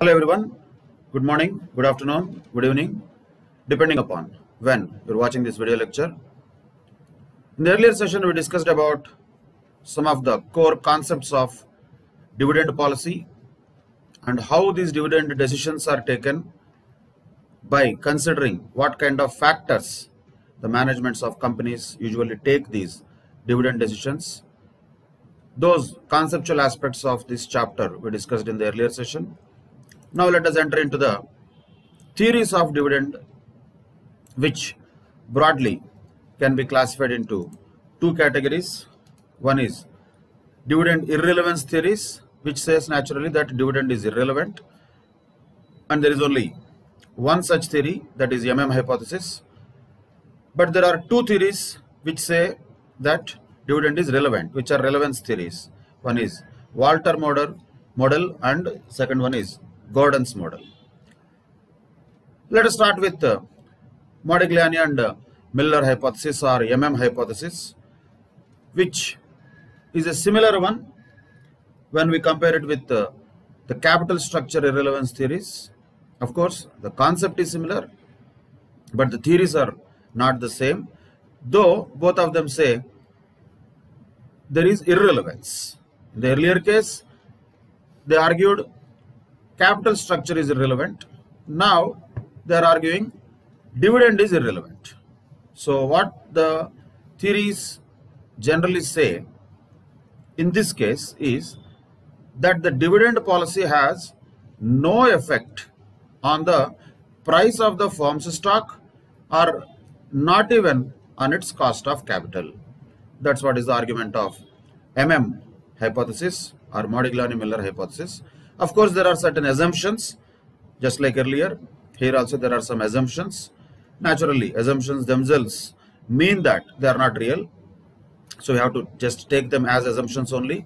Hello everyone. Good morning, good afternoon, good evening, depending upon when you're watching this video lecture. In the earlier session, we discussed about some of the core concepts of dividend policy and how these dividend decisions are taken by considering what kind of factors the managements of companies usually take these dividend decisions. Those conceptual aspects of this chapter we discussed in the earlier session. Now let us enter into the theories of dividend which broadly can be classified into two categories. One is dividend irrelevance theories which says naturally that dividend is irrelevant. And there is only one such theory that is MM hypothesis. But there are two theories which say that dividend is relevant which are relevance theories. One is Walter model model and second one is Gordon's model let us start with uh, Modigliani and uh, Miller hypothesis or MM hypothesis which is a similar one when we compare it with uh, the capital structure irrelevance theories of course, the concept is similar, but the theories are not the same, though both of them say there is irrelevance. In the earlier case, they argued capital structure is irrelevant. Now, they are arguing dividend is irrelevant. So, what the theories generally say in this case is that the dividend policy has no effect on the price of the firm's stock or not even on its cost of capital. That's what is the argument of MM hypothesis or Modigliani-Miller hypothesis. Of course, there are certain assumptions, just like earlier. Here also there are some assumptions. Naturally, assumptions themselves mean that they are not real. So we have to just take them as assumptions only.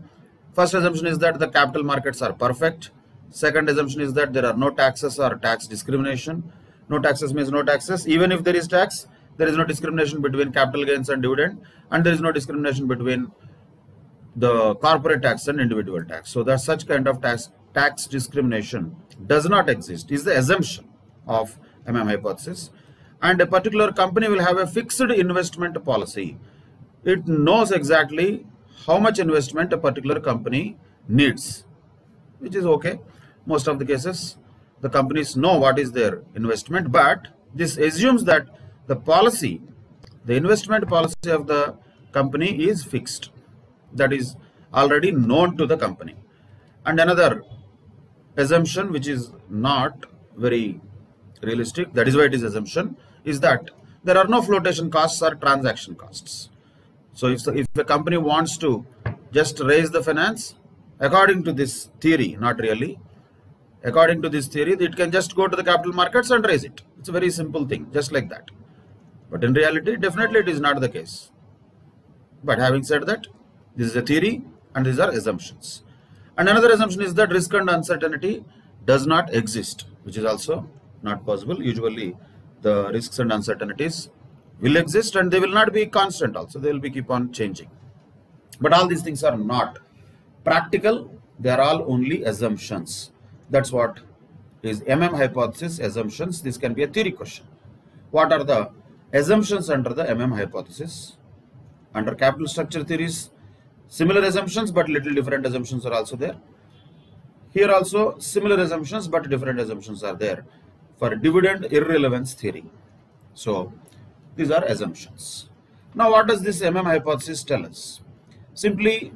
First assumption is that the capital markets are perfect Second assumption is that there are no taxes or tax discrimination. No taxes means no taxes. Even if there is tax, there is no discrimination between capital gains and dividend, and there is no discrimination between the corporate tax and individual tax. So that such kind of tax tax discrimination does not exist is the assumption of MM hypothesis. And a particular company will have a fixed investment policy. It knows exactly how much investment a particular company needs, which is okay most of the cases the companies know what is their investment but this assumes that the policy the investment policy of the company is fixed that is already known to the company and another assumption which is not very realistic that is why it is assumption is that there are no flotation costs or transaction costs so if, if a company wants to just raise the finance according to this theory not really according to this theory, it can just go to the capital markets and raise it. It's a very simple thing, just like that. But in reality, definitely it is not the case. But having said that, this is a theory and these are assumptions. And another assumption is that risk and uncertainty does not exist, which is also not possible. Usually the risks and uncertainties will exist and they will not be constant also. They will be keep on changing. But all these things are not practical. They are all only assumptions. That's what is MM hypothesis assumptions. This can be a theory question. What are the assumptions under the MM hypothesis? Under capital structure theories, similar assumptions but little different assumptions are also there. Here also similar assumptions but different assumptions are there for dividend irrelevance theory. So these are assumptions. Now what does this MM hypothesis tell us? Simply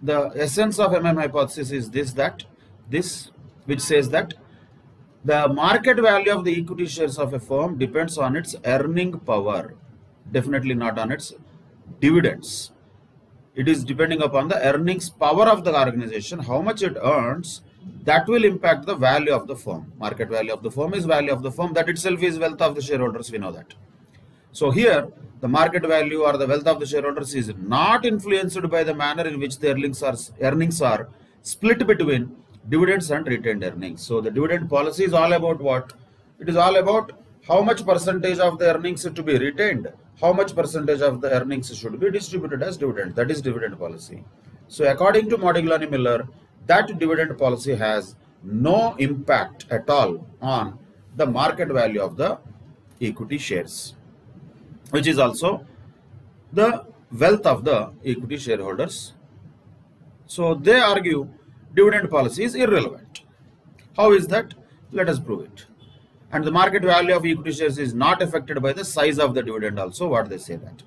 the essence of MM hypothesis is this that this which says that the market value of the equity shares of a firm depends on its earning power, definitely not on its dividends. It is depending upon the earnings power of the organization, how much it earns, that will impact the value of the firm. Market value of the firm is value of the firm, that itself is wealth of the shareholders, we know that. So here, the market value or the wealth of the shareholders is not influenced by the manner in which the earnings are, earnings are split between dividends and retained earnings. So the dividend policy is all about what? It is all about how much percentage of the earnings to be retained, how much percentage of the earnings should be distributed as dividend. That is dividend policy. So according to Modigliani Miller, that dividend policy has no impact at all on the market value of the equity shares, which is also the wealth of the equity shareholders. So they argue dividend policy is irrelevant. How is that? Let us prove it. And the market value of equity shares is not affected by the size of the dividend also, what they say that.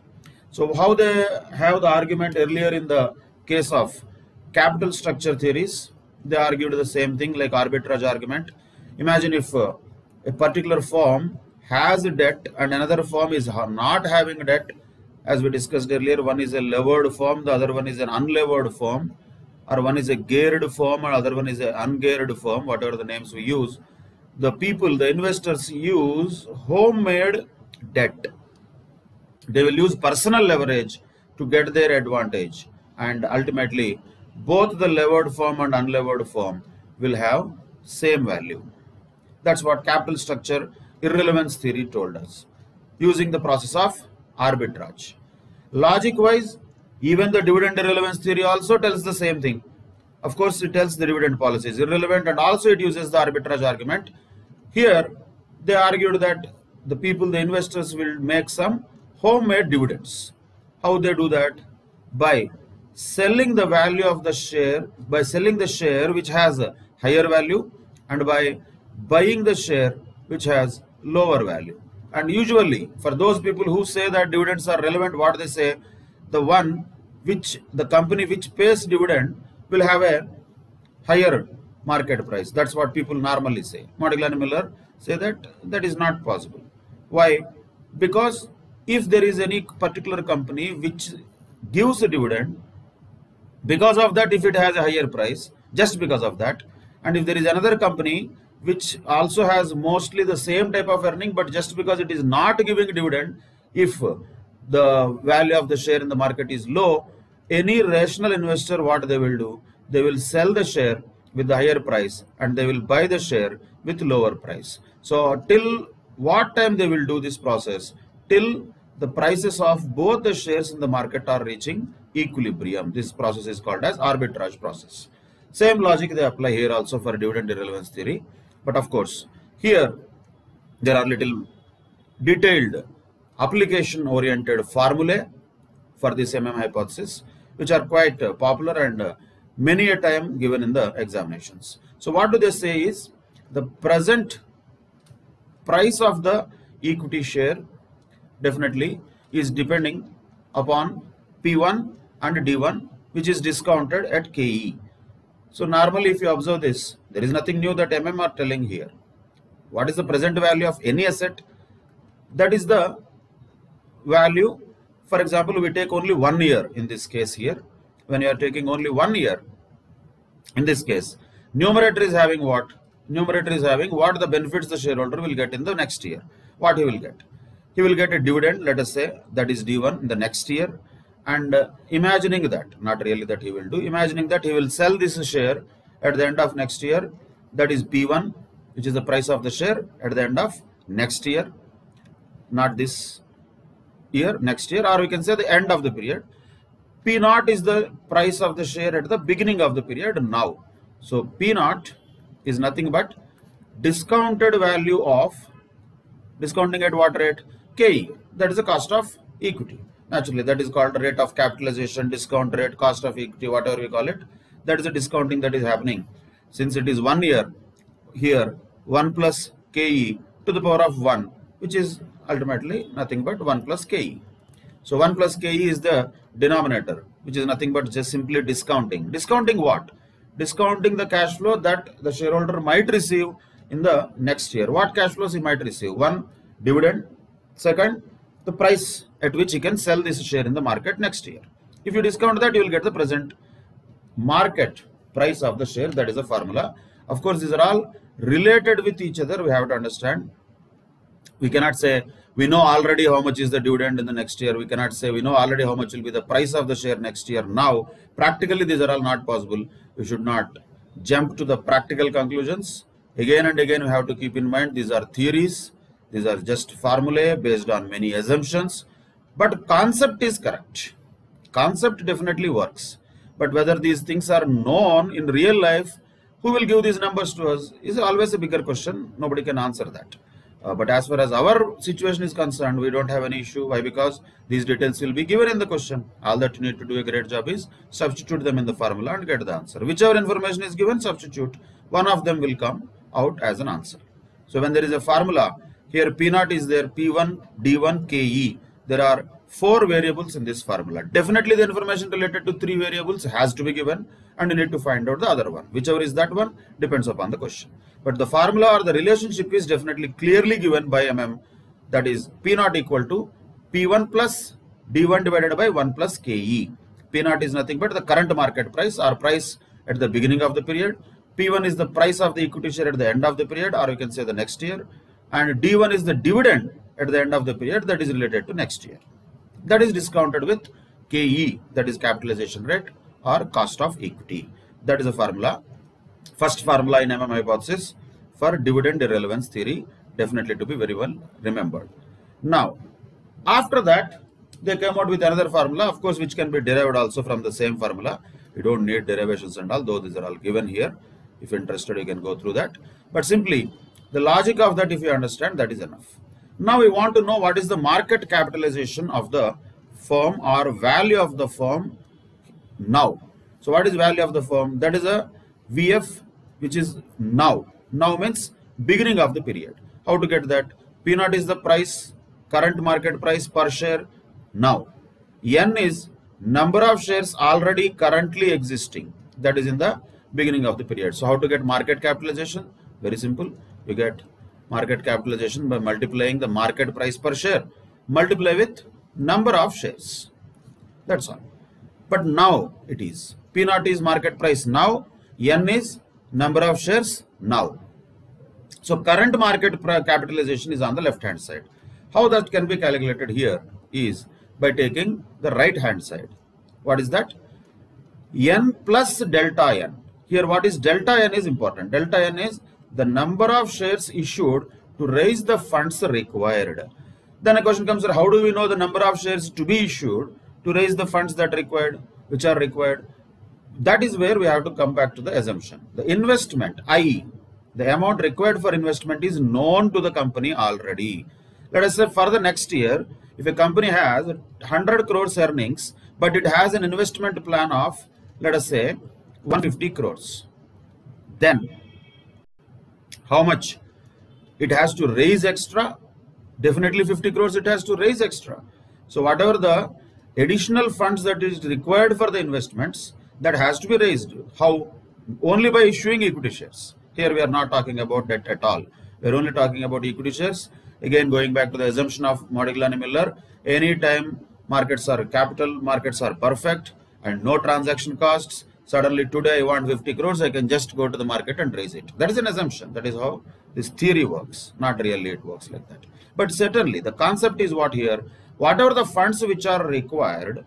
So how they have the argument earlier in the case of capital structure theories, they argued the same thing like arbitrage argument. Imagine if uh, a particular firm has debt and another firm is not having debt, as we discussed earlier, one is a levered firm, the other one is an unlevered firm, or one is a geared firm, or other one is an ungeared firm, whatever the names we use. The people, the investors use homemade debt. They will use personal leverage to get their advantage. And ultimately both the levered firm and unlevered firm will have same value. That's what capital structure irrelevance theory told us. Using the process of arbitrage. Logic wise even the dividend irrelevance theory also tells the same thing. Of course it tells the dividend policy is irrelevant and also it uses the arbitrage argument here they argued that the people the investors will make some homemade dividends. How they do that? By selling the value of the share, by selling the share which has a higher value and by buying the share which has lower value. And usually for those people who say that dividends are relevant, what they say, the one which the company which pays dividend will have a higher market price. That's what people normally say. Modigliani Miller say that that is not possible. Why? Because if there is any particular company which gives a dividend because of that if it has a higher price just because of that and if there is another company which also has mostly the same type of earning but just because it is not giving a dividend if the value of the share in the market is low any rational investor what they will do they will sell the share with the higher price and they will buy the share with lower price so till what time they will do this process till the prices of both the shares in the market are reaching equilibrium. This process is called as arbitrage process. Same logic they apply here also for dividend irrelevance theory. But of course, here there are little detailed application oriented formulae for this MM hypothesis which are quite popular and many a time given in the examinations. So what do they say is the present price of the equity share definitely is depending upon P1 and D1 which is discounted at KE. So normally if you observe this, there is nothing new that MM are telling here. What is the present value of any asset? That is the value. For example, we take only one year in this case here. When you are taking only one year, in this case, numerator is having what? Numerator is having what the benefits the shareholder will get in the next year. What he will get? He will get a dividend let us say that is d1 in the next year. And uh, imagining that not really that he will do imagining that he will sell this share at the end of next year that is p1 which is the price of the share at the end of next year. Not this year next year or we can say the end of the period p naught is the price of the share at the beginning of the period now so p naught is nothing but discounted value of discounting at what rate KE, that is the cost of equity. Naturally, that is called rate of capitalization, discount rate, cost of equity, whatever we call it. That is the discounting that is happening. Since it is one year, here 1 plus KE to the power of 1, which is ultimately nothing but 1 plus KE. So 1 plus KE is the denominator, which is nothing but just simply discounting. Discounting what? Discounting the cash flow that the shareholder might receive in the next year. What cash flows he might receive? One, dividend. Second, the price at which he can sell this share in the market next year. If you discount that, you will get the present market price of the share. That is a formula. Of course, these are all related with each other. We have to understand. We cannot say we know already how much is the dividend in the next year. We cannot say we know already how much will be the price of the share next year. Now, practically, these are all not possible. We should not jump to the practical conclusions. Again and again, we have to keep in mind these are theories these are just formulae based on many assumptions. But concept is correct. Concept definitely works. But whether these things are known in real life, Who will give these numbers to us is always a bigger question. Nobody can answer that. Uh, but as far as our situation is concerned, we don't have any issue. Why? Because these details will be given in the question. All that you need to do a great job is substitute them in the formula and get the answer. Whichever information is given, substitute. One of them will come out as an answer. So when there is a formula, here P naught is there, P1, D1, KE. There are four variables in this formula. Definitely the information related to three variables has to be given and you need to find out the other one. Whichever is that one depends upon the question. But the formula or the relationship is definitely clearly given by MM that is P naught equal to P1 plus D1 divided by 1 plus KE. P naught is nothing but the current market price or price at the beginning of the period. P1 is the price of the equity share at the end of the period or you can say the next year. And D1 is the dividend at the end of the period that is related to next year. That is discounted with KE that is capitalization rate or cost of equity. That is a formula. First formula in MM hypothesis for dividend irrelevance theory definitely to be very well remembered. Now, after that, they came out with another formula, of course, which can be derived also from the same formula. You don't need derivations and all, though these are all given here. If interested, you can go through that. But simply, the logic of that, if you understand, that is enough. Now we want to know what is the market capitalization of the firm or value of the firm now. So what is value of the firm? That is a VF which is now. Now means beginning of the period. How to get that? P naught is the price, current market price per share now. N is number of shares already currently existing. That is in the beginning of the period. So how to get market capitalization? Very simple. You get market capitalization by multiplying the market price per share. Multiply with number of shares. That's all. But now it is. P naught is market price now. N is number of shares now. So current market capitalization is on the left hand side. How that can be calculated here is by taking the right hand side. What is that? N plus delta N. Here what is delta N is important. Delta N is the number of shares issued to raise the funds required. Then a question comes, how do we know the number of shares to be issued to raise the funds that required, which are required? That is where we have to come back to the assumption. The investment, i.e., the amount required for investment is known to the company already. Let us say for the next year, if a company has 100 crores earnings, but it has an investment plan of, let us say, 150 crores, then how much it has to raise extra definitely 50 crores it has to raise extra so whatever the additional funds that is required for the investments that has to be raised how only by issuing equity shares here we are not talking about debt at all we are only talking about equity shares again going back to the assumption of Modigliani Miller anytime markets are capital markets are perfect and no transaction costs suddenly today I want 50 crores, I can just go to the market and raise it. That is an assumption. That is how this theory works. Not really it works like that. But certainly the concept is what here, whatever the funds which are required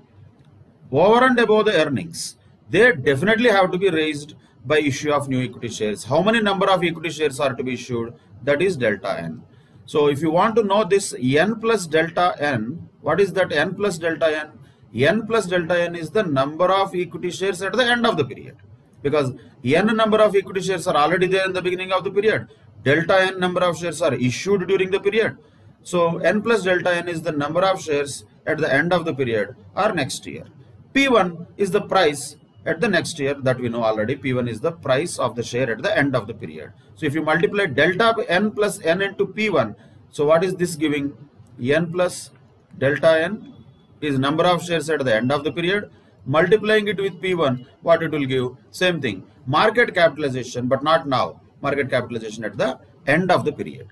over and above the earnings, they definitely have to be raised by issue of new equity shares. How many number of equity shares are to be issued? That is delta n. So if you want to know this n plus delta n, what is that n plus delta n? n plus delta n is the number of equity shares at the end of the period because n number of equity shares are already there in the beginning of the period delta n number of shares are issued during the period so n plus delta n is the number of shares at the end of the period or next year p1 is the price at the next year that we know already p1 is the price of the share at the end of the period. So if you multiply delta n plus n into p1 so what is this giving? N plus delta n is number of shares at the end of the period. Multiplying it with P1 what it will give? Same thing. Market capitalization but not now. Market capitalization at the end of the period.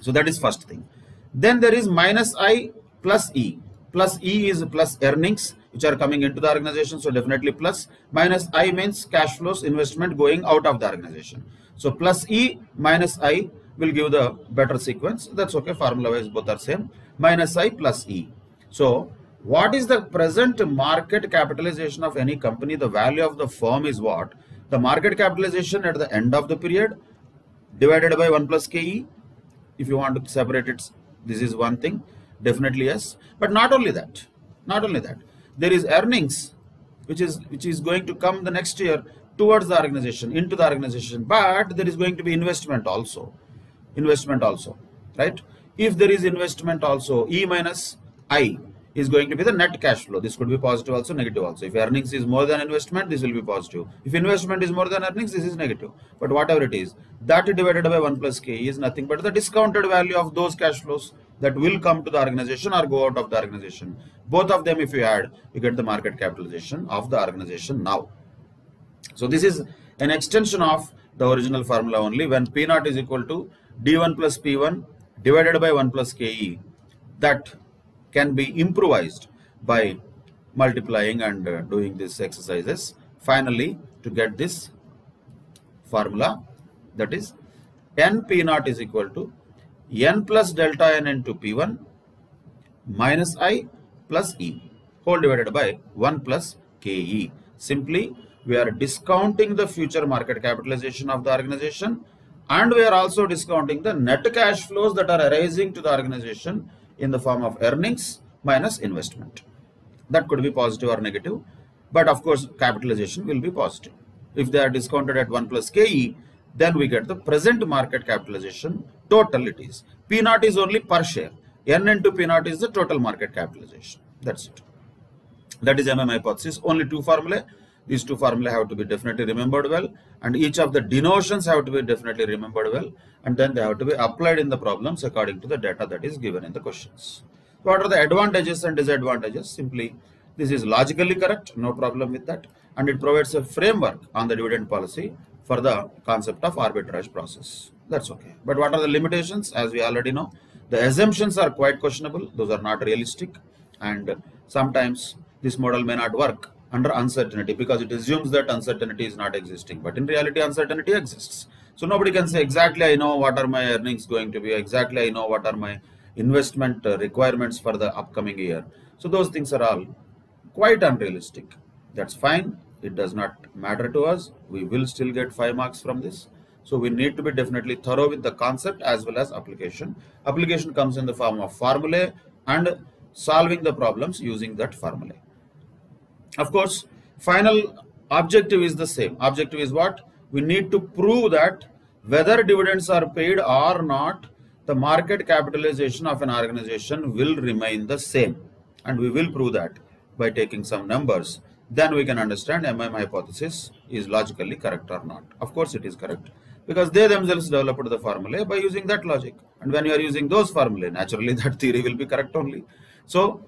So that is first thing. Then there is minus I plus E. Plus E is plus earnings which are coming into the organization so definitely plus minus I means cash flows investment going out of the organization so plus E minus I will give the better sequence that's okay formula wise both are same minus I plus E so what is the present market capitalization of any company? The value of the firm is what? The market capitalization at the end of the period divided by 1 plus KE. If you want to separate it, this is one thing. Definitely yes. But not only that. Not only that. There is earnings which is which is going to come the next year towards the organization, into the organization, but there is going to be investment also. Investment also, right? If there is investment also, E minus I is going to be the net cash flow. This could be positive also, negative also. If earnings is more than investment, this will be positive. If investment is more than earnings, this is negative. But whatever it is, that divided by 1 plus K is nothing but the discounted value of those cash flows that will come to the organization or go out of the organization. Both of them, if you add, you get the market capitalization of the organization now. So this is an extension of the original formula only when P naught is equal to D1 plus P1 divided by 1 plus KE. That can be improvised by multiplying and uh, doing these exercises. Finally, to get this formula that is n P naught is equal to n plus delta n into P1 minus I plus E whole divided by 1 plus KE. Simply, we are discounting the future market capitalization of the organization and we are also discounting the net cash flows that are arising to the organization in the form of earnings minus investment. That could be positive or negative, but of course capitalization will be positive. If they are discounted at 1 plus KE, then we get the present market capitalization total it is. P naught is only per share. N into P naught is the total market capitalization. That's it. That is MM hypothesis. Only two formulae. These two formulae have to be definitely remembered well and each of the denotions have to be definitely remembered well and then they have to be applied in the problems according to the data that is given in the questions. What are the advantages and disadvantages? Simply this is logically correct, no problem with that and it provides a framework on the dividend policy for the concept of arbitrage process. That's okay. But what are the limitations? As we already know, the assumptions are quite questionable. Those are not realistic and sometimes this model may not work under uncertainty because it assumes that uncertainty is not existing. But in reality, uncertainty exists. So nobody can say exactly I know what are my earnings going to be, exactly I know what are my investment uh, requirements for the upcoming year. So those things are all quite unrealistic. That's fine. It does not matter to us. We will still get 5 marks from this. So we need to be definitely thorough with the concept as well as application. Application comes in the form of formulae and solving the problems using that formulae. Of course, final objective is the same. Objective is what? We need to prove that whether dividends are paid or not, the market capitalization of an organization will remain the same. And we will prove that by taking some numbers. Then we can understand MM hypothesis is logically correct or not. Of course, it is correct because they themselves developed the formulae by using that logic. And when you are using those formulae, naturally that theory will be correct only. So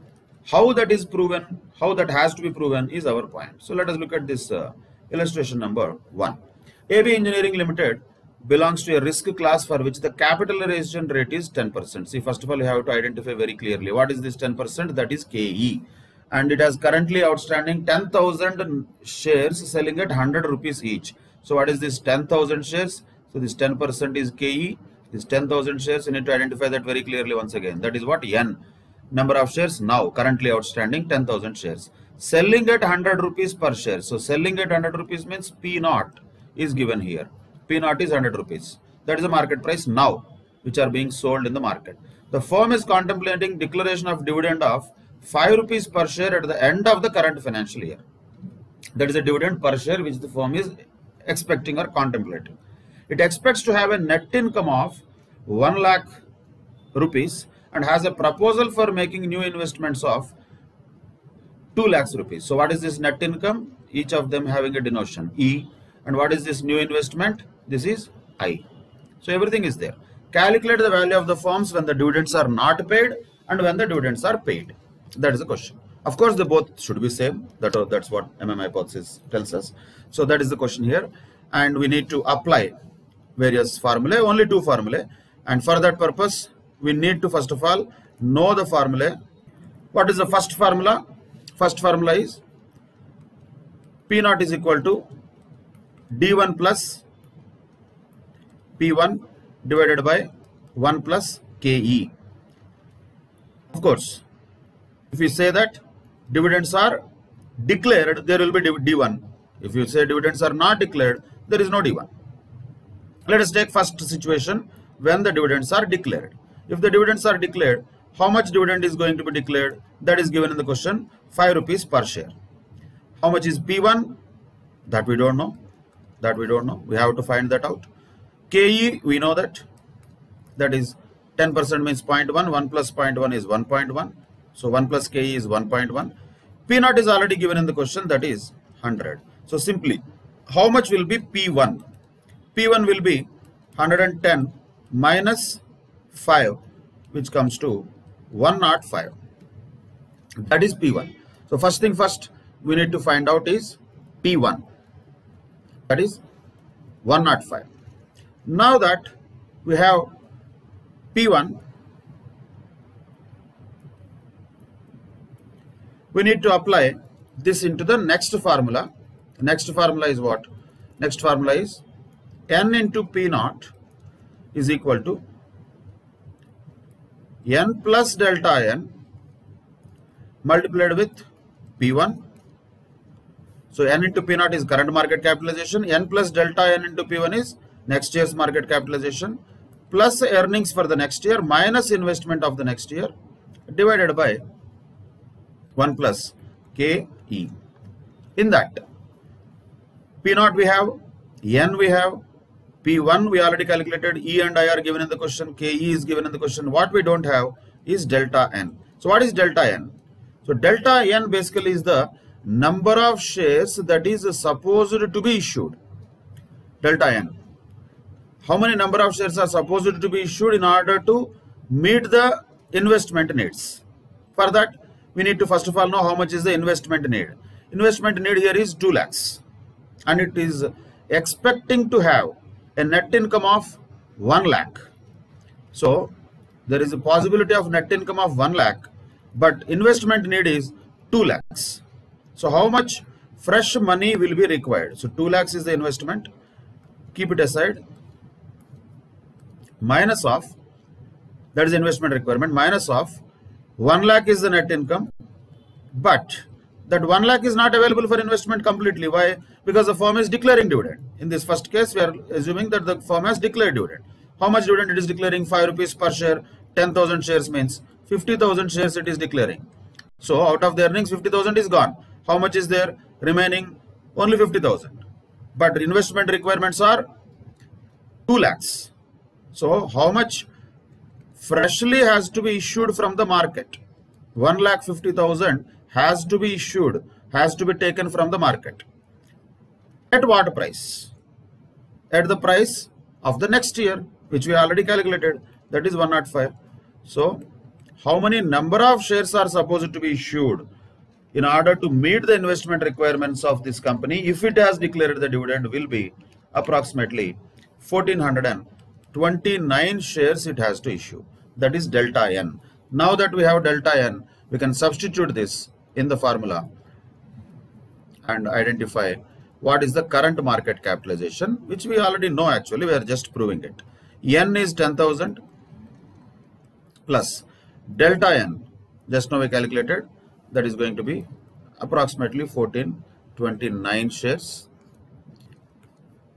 how that is proven, how that has to be proven is our point. So let us look at this uh, illustration number 1. AB Engineering Limited belongs to a risk class for which the capitalization rate is 10%. See, first of all, you have to identify very clearly what is this 10%? That is KE. And it has currently outstanding 10,000 shares selling at 100 rupees each. So what is this 10,000 shares? So this 10% is KE. This 10,000 shares, you need to identify that very clearly once again. That is what N number of shares now currently outstanding 10,000 shares. Selling at 100 rupees per share. So selling at 100 rupees means P naught is given here. P naught is 100 rupees. That is the market price now which are being sold in the market. The firm is contemplating declaration of dividend of 5 rupees per share at the end of the current financial year. That is a dividend per share which the firm is expecting or contemplating. It expects to have a net income of 1 lakh rupees and has a proposal for making new investments of 2 lakhs rupees. So what is this net income? Each of them having a denotation E. And what is this new investment? This is I. So everything is there. Calculate the value of the firms when the dividends are not paid and when the dividends are paid. That is the question. Of course, they both should be same. That, that's what MM hypothesis tells us. So that is the question here. And we need to apply various formulae, only two formulae. And for that purpose, we need to first of all know the formula. What is the first formula? First formula is P naught is equal to D1 plus P1 divided by 1 plus KE. Of course, if we say that dividends are declared, there will be D1. If you say dividends are not declared, there is no D1. Let us take first situation when the dividends are declared. If the dividends are declared, how much dividend is going to be declared? That is given in the question, 5 rupees per share. How much is P1? That we don't know. that we don't know we have to find that out ke we know that that is 10% means 0.1 1 plus 0.1 is 1.1 so 1 plus ke is 1.1 p naught is already given in the question that is 100 so simply how much will be p1 p1 will be 110 minus 5 which comes to 105 that is p1 so first thing first we need to find out is P1 that is 105. Now that we have P1 we need to apply this into the next formula. Next formula is what? Next formula is n into P naught is equal to n plus delta n multiplied with P1 so N into P0 is current market capitalization. N plus delta N into P1 is next year's market capitalization plus earnings for the next year minus investment of the next year divided by 1 plus KE. In that P0 we have, N we have, P1 we already calculated, E and I are given in the question, KE is given in the question. What we don't have is delta N. So what is delta N? So delta N basically is the number of shares that is supposed to be issued delta n how many number of shares are supposed to be issued in order to meet the investment needs for that we need to first of all know how much is the investment need investment need here is 2 lakhs and it is expecting to have a net income of 1 lakh so there is a possibility of net income of 1 lakh but investment need is 2 lakhs so how much fresh money will be required? So 2 lakhs is the investment. Keep it aside. Minus of, that is investment requirement, minus of 1 lakh is the net income. But that 1 lakh is not available for investment completely. Why? Because the firm is declaring dividend. In this first case, we are assuming that the firm has declared dividend. How much dividend it is declaring? 5 rupees per share, 10,000 shares means 50,000 shares it is declaring. So out of the earnings, 50,000 is gone how much is there remaining only 50000 but investment requirements are 2 lakhs so how much freshly has to be issued from the market 1 lakh 50000 has to be issued has to be taken from the market at what price at the price of the next year which we already calculated that is 105 so how many number of shares are supposed to be issued in order to meet the investment requirements of this company, if it has declared the dividend will be approximately 1429 shares it has to issue. That is delta N. Now that we have delta N, we can substitute this in the formula and identify what is the current market capitalization, which we already know actually, we are just proving it. N is 10,000 plus delta N, just now we calculated that is going to be approximately 1429 shares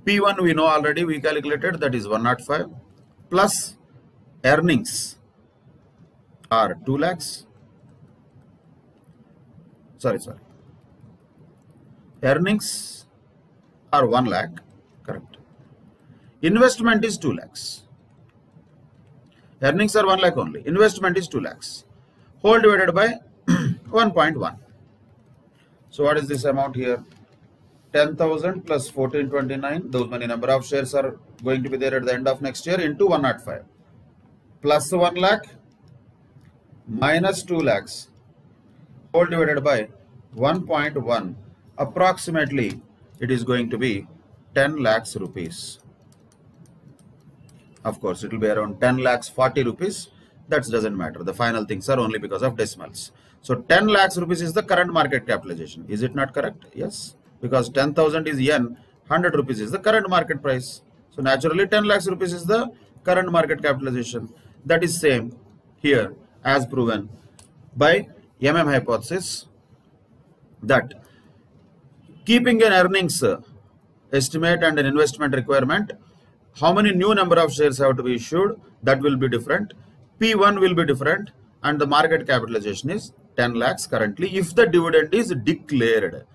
P1 we know already we calculated that is 105 plus earnings are 2 lakhs sorry sorry earnings are 1 lakh correct investment is 2 lakhs earnings are 1 lakh only investment is 2 lakhs whole divided by 1.1. So what is this amount here? 10,000 plus 1429. Those many number of shares are going to be there at the end of next year into 105. Plus 1 lakh minus 2 lakhs whole divided by 1.1 approximately it is going to be 10 lakhs rupees of course it will be around 10 lakhs 40 rupees that doesn't matter the final things are only because of decimals so 10 lakhs rupees is the current market capitalization. Is it not correct? Yes. Because 10,000 is N, 100 rupees is the current market price. So naturally 10 lakhs rupees is the current market capitalization. That is same here as proven by MM hypothesis that keeping an earnings estimate and an investment requirement, how many new number of shares have to be issued, that will be different. P1 will be different and the market capitalization is 10 lakhs currently if the dividend is declared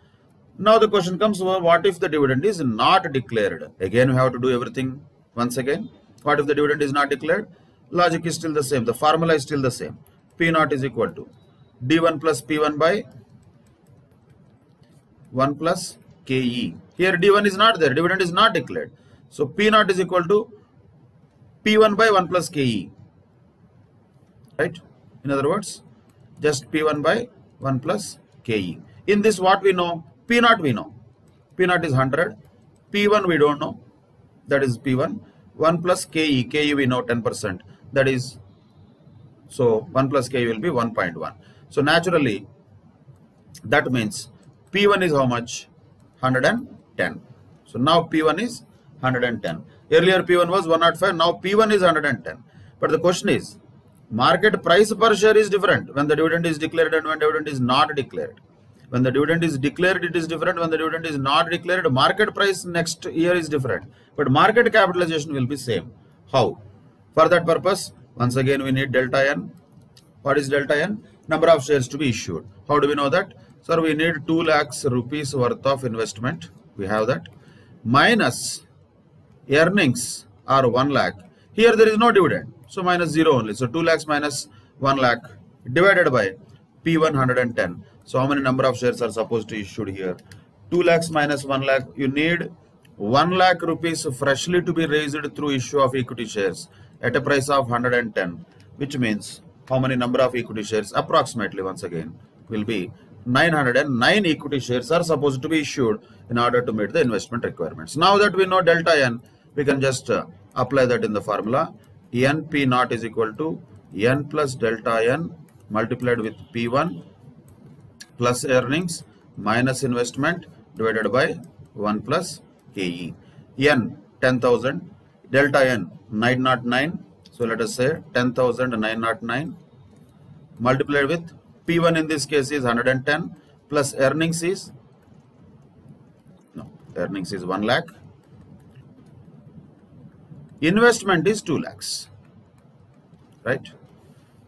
Now the question comes, well, what if the dividend is not declared? Again, we have to do everything once again. What if the dividend is not declared? Logic is still the same. The formula is still the same. P naught is equal to D1 plus P1 by 1 plus KE. Here D1 is not there. Dividend is not declared. So P naught is equal to P1 by 1 plus KE. Right? In other words, just P1 by 1 plus KE. In this what we know? P naught we know. P naught is 100. P1 we don't know. That is P1. 1 plus KE. KE we know 10%. That is, so 1 plus KE will be 1.1. So naturally, that means P1 is how much? 110. So now P1 is 110. Earlier P1 was 105. Now P1 is 110. But the question is, market price per share is different when the dividend is declared and when dividend is not declared. When the dividend is declared, it is different. When the dividend is not declared, market price next year is different. But market capitalization will be same. How? For that purpose, once again, we need delta n. What is delta n? Number of shares to be issued. How do we know that? Sir, we need 2 lakhs rupees worth of investment. We have that. Minus earnings are 1 lakh. Here there is no dividend. So minus 0 only. So 2 lakhs minus 1 lakh divided by P110. So how many number of shares are supposed to issued here? 2 lakhs minus 1 lakh. You need 1 lakh rupees freshly to be raised through issue of equity shares at a price of 110. Which means how many number of equity shares? Approximately once again will be 909 equity shares are supposed to be issued in order to meet the investment requirements. Now that we know delta n, we can just uh, apply that in the formula. np naught is equal to n plus delta n multiplied with p1 plus earnings minus investment divided by 1 plus KE. N 10,000, delta N 909. So let us say 10,909 multiplied with P1 in this case is 110 plus earnings is no earnings is 1 lakh. Investment is 2 lakhs. Right?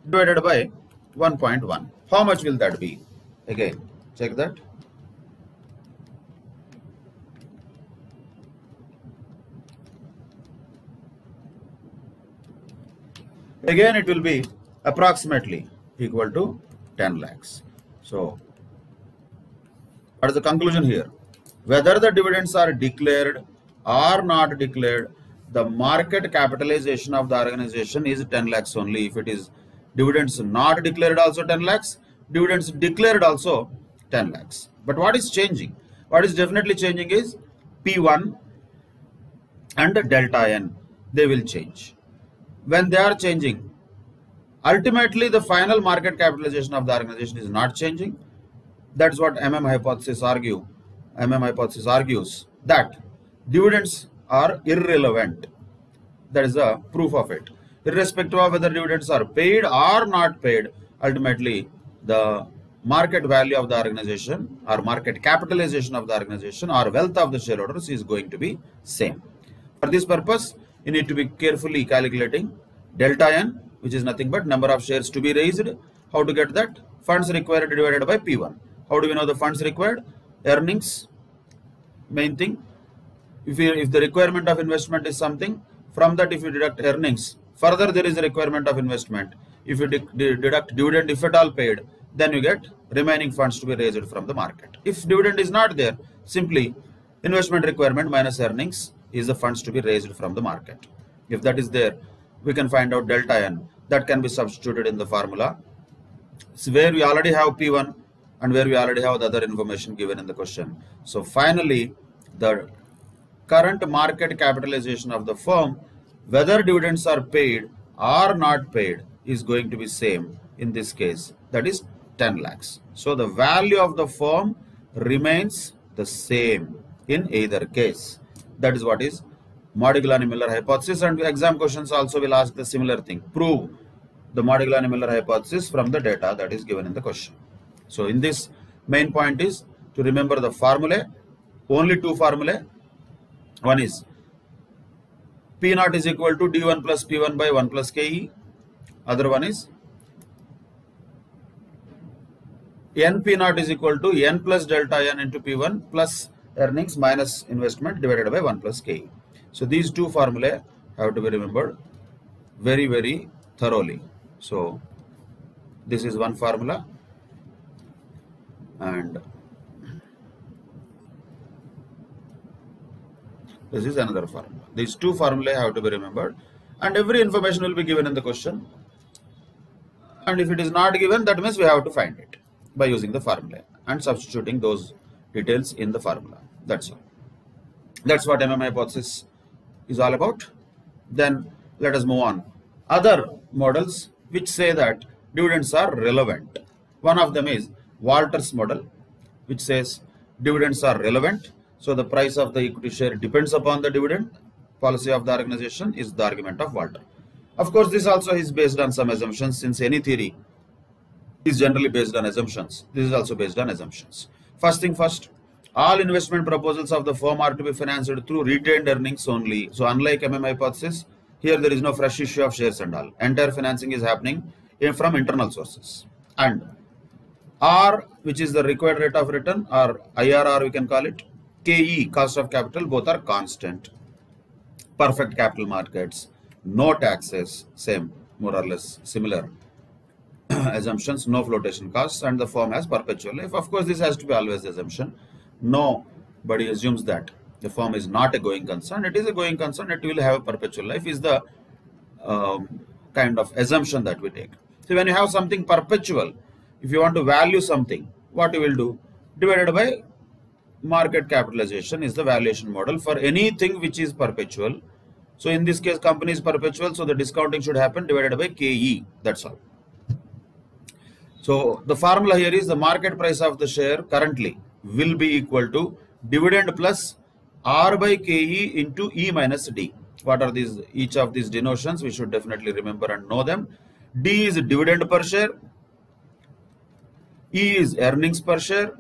Divided by 1.1. How much will that be? Again, check that. Again, it will be approximately equal to 10 lakhs. So, what is the conclusion here? Whether the dividends are declared or not declared, the market capitalization of the organization is 10 lakhs only. If it is dividends not declared also 10 lakhs, dividends declared also 10 lakhs. But what is changing? What is definitely changing is P1 and delta N. They will change. When they are changing, ultimately the final market capitalization of the organization is not changing. That's what MM hypothesis argue. MM hypothesis argues that dividends are irrelevant. That is a proof of it. Irrespective of whether dividends are paid or not paid, ultimately the market value of the organization or market capitalization of the organization or wealth of the shareholders is going to be same. For this purpose, you need to be carefully calculating delta n, which is nothing but number of shares to be raised. How to get that? Funds required divided by P1. How do we know the funds required? Earnings, main thing. If, if the requirement of investment is something, from that if you deduct earnings, further there is a requirement of investment. If you de deduct dividend, if at all paid, then you get remaining funds to be raised from the market. If dividend is not there, simply investment requirement minus earnings is the funds to be raised from the market. If that is there, we can find out delta n. That can be substituted in the formula. So where we already have P1 and where we already have the other information given in the question. So finally, the current market capitalization of the firm, whether dividends are paid or not paid, is going to be same in this case. That is 10 lakhs. So the value of the firm remains the same in either case. That is what is Modigliani-Miller hypothesis and exam questions also will ask the similar thing. Prove the Modigliani-Miller hypothesis from the data that is given in the question. So in this main point is to remember the formulae, only two formulae. One is P naught is equal to D1 plus P1 by 1 plus KE. Other one is NP naught is equal to N plus delta N into P1 plus earnings minus investment divided by 1 plus K. So these two formulae have to be remembered very, very thoroughly. So this is one formula and this is another formula. These two formulae have to be remembered and every information will be given in the question and if it is not given that means we have to find it by using the formula and substituting those details in the formula. That's all. That's what MM hypothesis is all about. Then let us move on. Other models which say that dividends are relevant. One of them is Walters model which says dividends are relevant. So the price of the equity share depends upon the dividend policy of the organization is the argument of Walter. Of course, this also is based on some assumptions since any theory is generally based on assumptions. This is also based on assumptions. First thing first, all investment proposals of the firm are to be financed through retained earnings only. So unlike MM hypothesis, here there is no fresh issue of shares and all. Entire financing is happening from internal sources. And R, which is the required rate of return, or IRR we can call it, KE, cost of capital, both are constant. Perfect capital markets, no taxes, same, more or less similar assumptions, no flotation costs, and the firm has perpetual life. Of course, this has to be always the assumption. Nobody assumes that the firm is not a going concern. It is a going concern. It will have a perpetual life. Is the um, kind of assumption that we take. So when you have something perpetual, if you want to value something, what you will do? Divided by market capitalization is the valuation model for anything which is perpetual. So in this case, company is perpetual, so the discounting should happen divided by KE. That's all. So the formula here is the market price of the share currently will be equal to dividend plus R by KE into E minus D. What are these? Each of these denotions we should definitely remember and know them. D is dividend per share. E is earnings per share.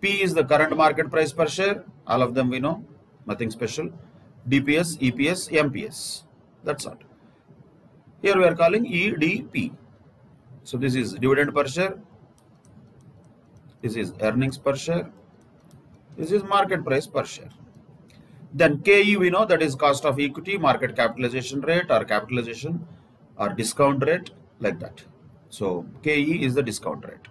P is the current market price per share. All of them we know. Nothing special. DPS, EPS, MPS. That's all. Here we are calling EDP. So this is dividend per share. This is earnings per share. This is market price per share. Then KE we know that is cost of equity, market capitalization rate or capitalization or discount rate like that. So KE is the discount rate.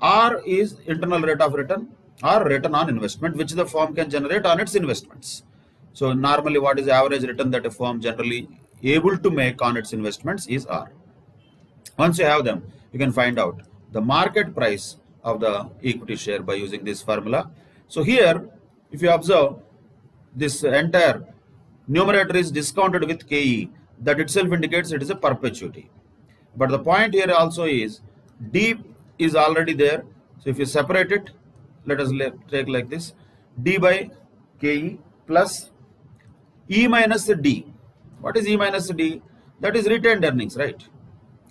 R is internal rate of return or return on investment which the firm can generate on its investments. So normally what is average return that a firm generally able to make on its investments is R. Once you have them, you can find out the market price of the equity share by using this formula. So here, if you observe, this entire numerator is discounted with KE. That itself indicates it is a perpetuity. But the point here also is D is already there. So if you separate it, let us take like this. D by KE plus E minus D. What is E minus D? That is retained earnings, right?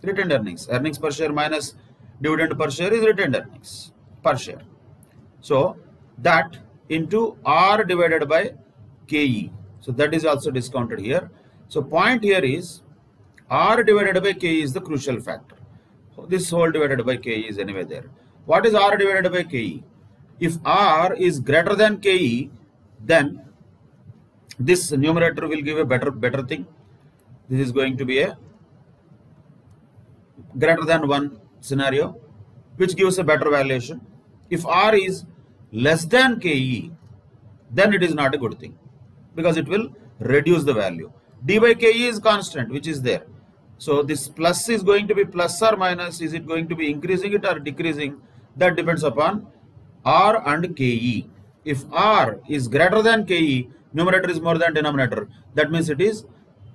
Retained earnings. Earnings per share minus dividend per share is retained earnings per share. So that into R divided by KE. So that is also discounted here. So point here is R divided by KE is the crucial factor. This whole divided by KE is anyway there. What is R divided by KE? If R is greater than KE, then this numerator will give a better better thing. This is going to be a greater than 1 scenario, which gives a better valuation. If R is less than KE, then it is not a good thing because it will reduce the value. D by KE is constant, which is there. So this plus is going to be plus or minus. Is it going to be increasing it or decreasing? That depends upon R and KE. If R is greater than KE, numerator is more than denominator. That means it is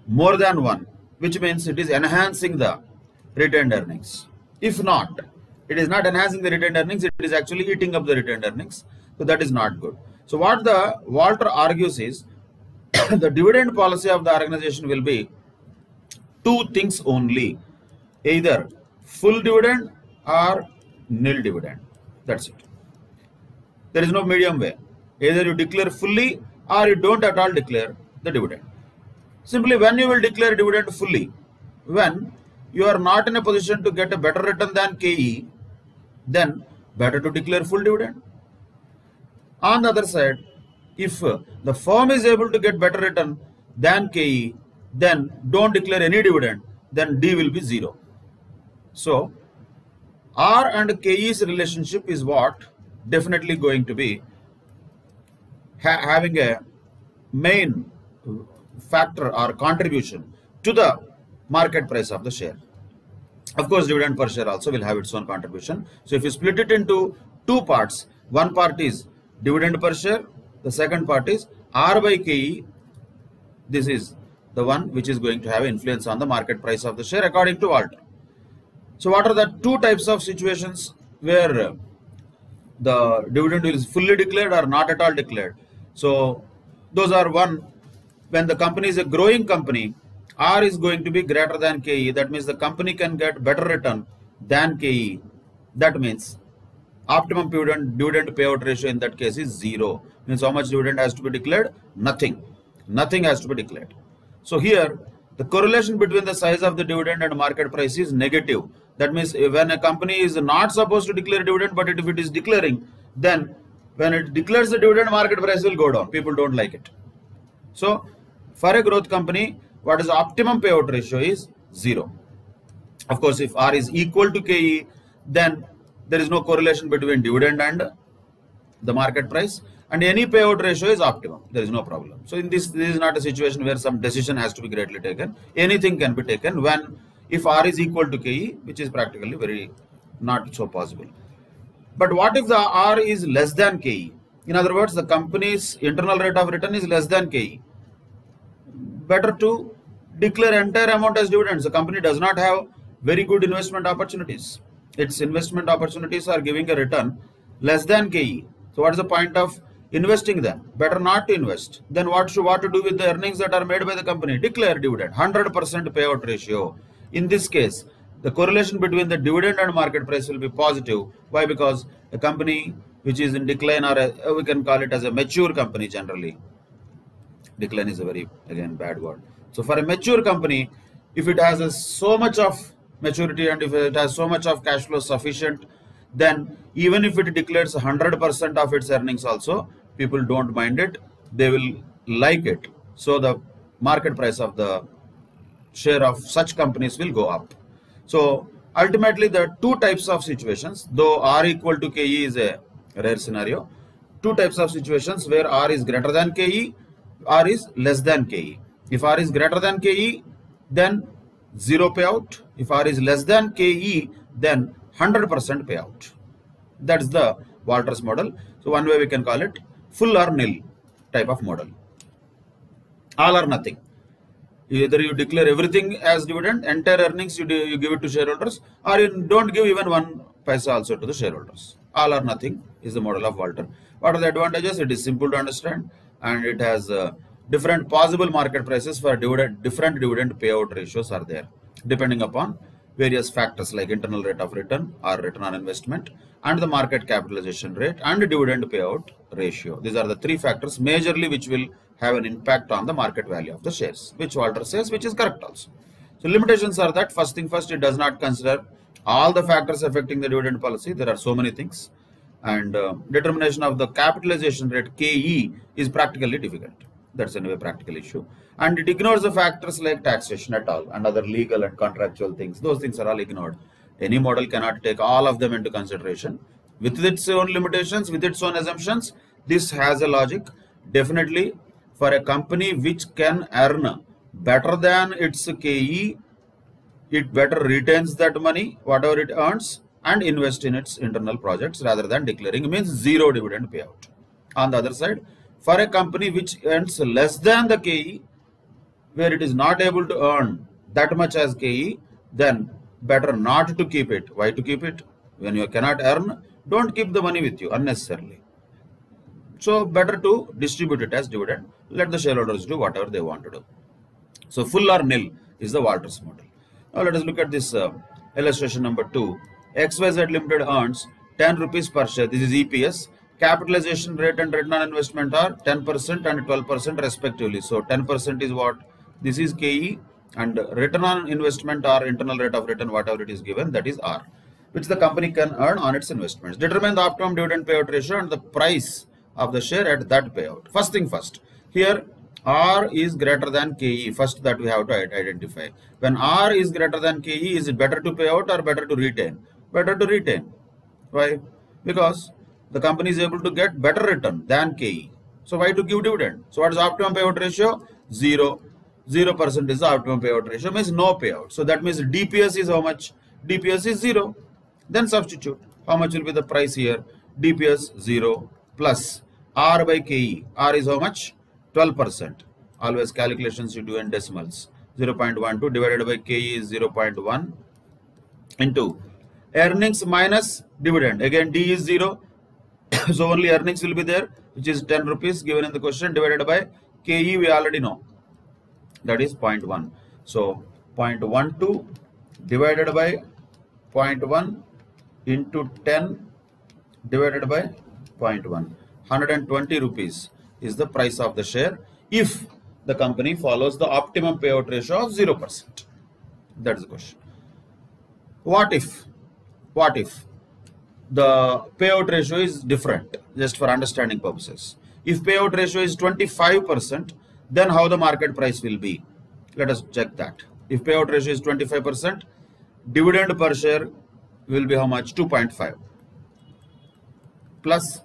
more than 1, which means it is enhancing the retained earnings. If not, it is not enhancing the retained earnings, it is actually eating up the retained earnings. So that is not good. So what the Walter argues is the dividend policy of the organization will be two things only. Either full dividend or nil dividend. That's it. There is no medium way. Either you declare fully or you don't at all declare the dividend. Simply when you will declare dividend fully? When you are not in a position to get a better return than KE then better to declare full dividend. On the other side, if uh, the firm is able to get better return than KE, then don't declare any dividend, then D will be zero. So, R and KE's relationship is what definitely going to be ha having a main factor or contribution to the market price of the share. Of course, dividend per share also will have its own contribution. So if you split it into two parts, one part is dividend per share, the second part is R by KE. This is the one which is going to have influence on the market price of the share according to Walter. So what are the two types of situations where uh, the dividend is fully declared or not at all declared? So those are one, when the company is a growing company, R is going to be greater than KE. That means the company can get better return than KE. That means optimum dividend, dividend payout ratio in that case is zero. Means how much dividend has to be declared? Nothing. Nothing has to be declared. So here the correlation between the size of the dividend and market price is negative. That means when a company is not supposed to declare dividend, but if it is declaring, then when it declares the dividend, market price will go down. People don't like it. So for a growth company, what is the optimum payout ratio is 0. Of course, if R is equal to KE, then there is no correlation between dividend and the market price and any payout ratio is optimum. There is no problem. So in this, this is not a situation where some decision has to be greatly taken. Anything can be taken when if R is equal to KE, which is practically very not so possible. But what if the R is less than KE? In other words, the company's internal rate of return is less than KE better to declare entire amount as dividends. The company does not have very good investment opportunities. Its investment opportunities are giving a return less than KE. So what is the point of investing them? Better not to invest. Then what should what to do with the earnings that are made by the company? Declare dividend. 100% payout ratio. In this case, the correlation between the dividend and market price will be positive. Why? Because a company which is in decline or a, we can call it as a mature company generally decline is a very again bad word. So for a mature company if it has a, so much of maturity and if it has so much of cash flow sufficient then even if it declares 100% of its earnings also people don't mind it. They will like it. So the market price of the share of such companies will go up. So ultimately there are two types of situations though r equal to ke is a rare scenario. Two types of situations where r is greater than ke R is less than KE. If R is greater than KE, then zero payout. If R is less than KE, then 100% payout. That's the Walters model. So one way we can call it full or nil type of model. All or nothing. Either you declare everything as dividend, entire earnings you, do, you give it to shareholders, or you don't give even one paisa also to the shareholders. All or nothing is the model of Walter. What are the advantages? It is simple to understand and it has uh, different possible market prices for dividend, different dividend payout ratios are there depending upon various factors like internal rate of return or return on investment and the market capitalization rate and dividend payout ratio. These are the three factors majorly which will have an impact on the market value of the shares which Walter says which is correct also. So limitations are that first thing first it does not consider all the factors affecting the dividend policy. There are so many things and uh, determination of the capitalization rate KE is practically difficult. That's anyway practical issue. And it ignores the factors like taxation at all and other legal and contractual things. Those things are all ignored. Any model cannot take all of them into consideration. With its own limitations, with its own assumptions, this has a logic. Definitely for a company which can earn better than its KE, it better retains that money, whatever it earns, and invest in its internal projects rather than declaring means zero dividend payout. On the other side, for a company which earns less than the KE, where it is not able to earn that much as KE, then better not to keep it. Why to keep it? When you cannot earn, don't keep the money with you unnecessarily. So better to distribute it as dividend. Let the shareholders do whatever they want to do. So full or nil is the Walters model. Now let us look at this uh, illustration number two. XYZ Limited earns 10 rupees per share. This is EPS. Capitalization rate and return on investment are 10% and 12% respectively. So 10% is what? This is KE and return on investment or internal rate of return, whatever it is given, that is R. which the company can earn on its investments. Determine the optimum dividend payout ratio and the price of the share at that payout. First thing first, here R is greater than KE. First that we have to identify. When R is greater than KE, is it better to pay out or better to retain? Better to retain. Why? Because the company is able to get better return than KE. So why to give dividend? So what is optimum payout ratio? Zero. Zero percent is the optimum payout ratio means no payout. So that means DPS is how much? DPS is zero. Then substitute. How much will be the price here? DPS zero plus R by KE. R is how much? 12%. Always calculations you do in decimals. 0.12 divided by KE is 0.1 into earnings minus dividend. Again, D is 0. so only earnings will be there, which is 10 rupees given in the question divided by KE we already know. That is 0.1. So 0.12 divided by 0.1 into 10 divided by 0.1. 120 rupees is the price of the share if the company follows the optimum payout ratio of 0%. That is the question. What if, what if the payout ratio is different, just for understanding purposes. If payout ratio is 25%, then how the market price will be? Let us check that. If payout ratio is 25%, dividend per share will be how much? 2.5 plus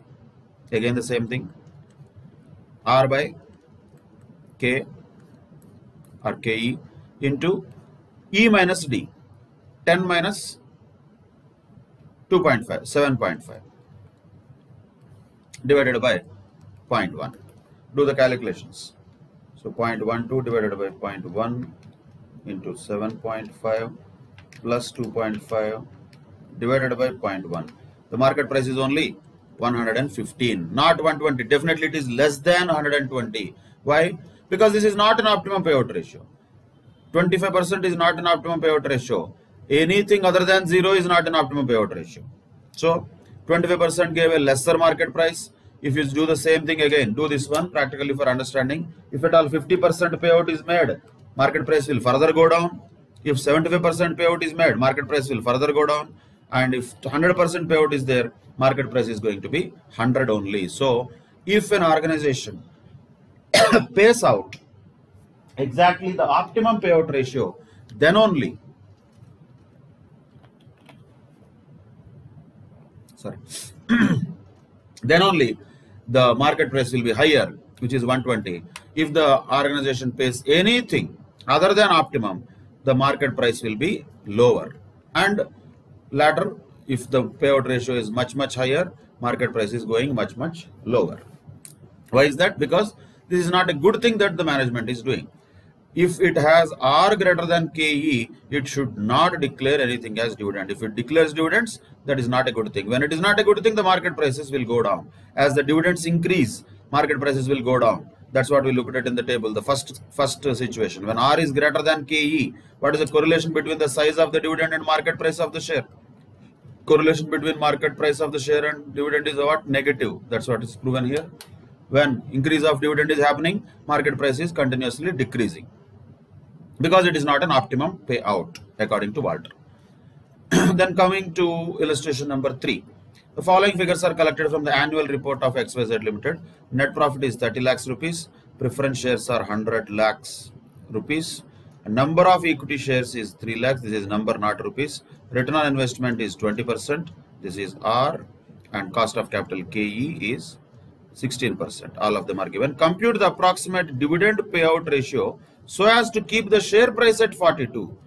again the same thing R by K or KE into E minus D 10 minus 2.5 7.5 divided by 0.1 do the calculations. So 0.12 divided by 0.1 into 7.5 plus 2.5 divided by 0.1 the market price is only 115 not 120 definitely it is less than 120 why? Because this is not an optimum payout ratio. 25% is not an optimum payout ratio anything other than 0 is not an optimum payout ratio. So 25% gave a lesser market price. If you do the same thing again do this one practically for understanding. If at all 50% payout is made market price will further go down. If 75% payout is made market price will further go down. And if 100% payout is there market price is going to be 100 only. So if an organization pays out exactly the optimum payout ratio then only sorry. Then only the market price will be higher which is 120 if the organization pays anything other than optimum the market price will be lower. And latter if the payout ratio is much much higher market price is going much much lower. Why is that? Because this is not a good thing that the management is doing if it has R greater than KE, it should not declare anything as dividend. If it declares dividends, that is not a good thing. When it is not a good thing, the market prices will go down. As the dividends increase, market prices will go down. That's what we looked at in the table, the first first situation. When R is greater than KE, what is the correlation between the size of the dividend and market price of the share? Correlation between market price of the share and dividend is what? Negative. That's what is proven here. When increase of dividend is happening, market price is continuously decreasing because it is not an optimum payout according to Walter. then coming to illustration number 3. The following figures are collected from the annual report of XYZ Limited. Net profit is 30 lakhs rupees. Preference shares are 100 lakhs rupees. Number of equity shares is 3 lakhs. This is number not rupees. Return on investment is 20%. This is R. And cost of capital KE is 16%. All of them are given. Compute the approximate dividend payout ratio so as to keep the share price at 42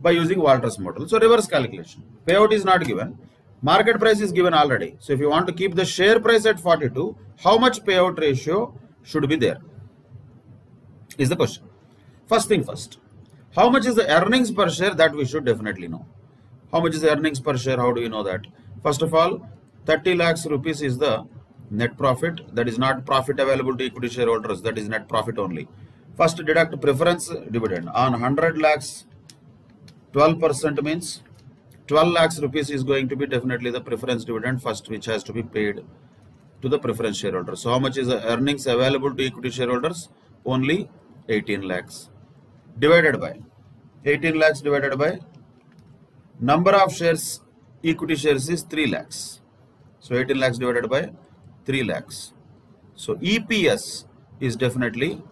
by using Walters model. So reverse calculation. Payout is not given. Market price is given already. So if you want to keep the share price at 42, how much payout ratio should be there? Is the question. First thing first. How much is the earnings per share that we should definitely know. How much is the earnings per share? How do you know that? First of all, 30 lakhs rupees is the net profit. That is not profit available to equity shareholders. That is net profit only. First deduct preference dividend on 100 lakhs 12% means 12 lakhs rupees is going to be definitely the preference dividend first which has to be paid to the preference shareholders. So how much is the earnings available to equity shareholders? Only 18 lakhs divided by 18 lakhs divided by number of shares equity shares is 3 lakhs. So 18 lakhs divided by 3 lakhs. So EPS is definitely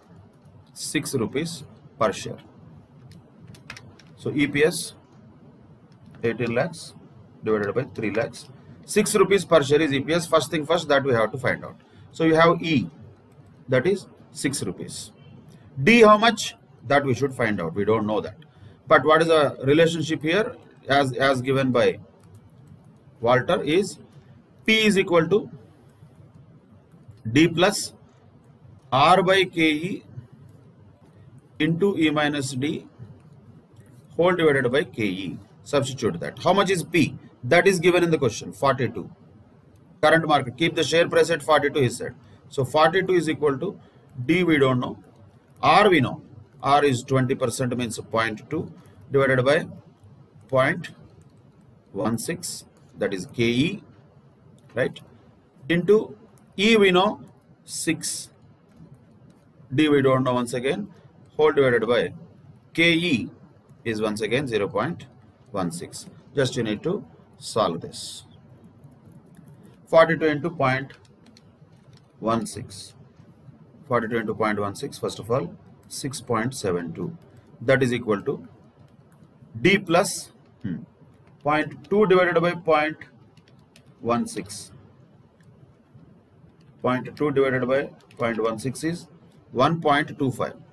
6 rupees per share. So EPS 18 lakhs divided by 3 lakhs. 6 rupees per share is EPS. First thing first that we have to find out. So you have E that is 6 rupees. D how much? That we should find out. We don't know that. But what is the relationship here as, as given by Walter is P is equal to D plus R by KE into E minus D whole divided by KE. Substitute that. How much is P? That is given in the question 42. Current market. Keep the share price at 42 he said. So 42 is equal to D we don't know. R we know. R is 20% means 0.2 divided by 0.16 that is KE right into E we know 6 D we don't know once again whole divided by KE is once again 0.16 just you need to solve this. 42 into 0.16 42 into 0.16 first of all 6.72 that is equal to d plus hmm, 0.2 divided by 0.16 0.2 divided by 0.16 is 1.25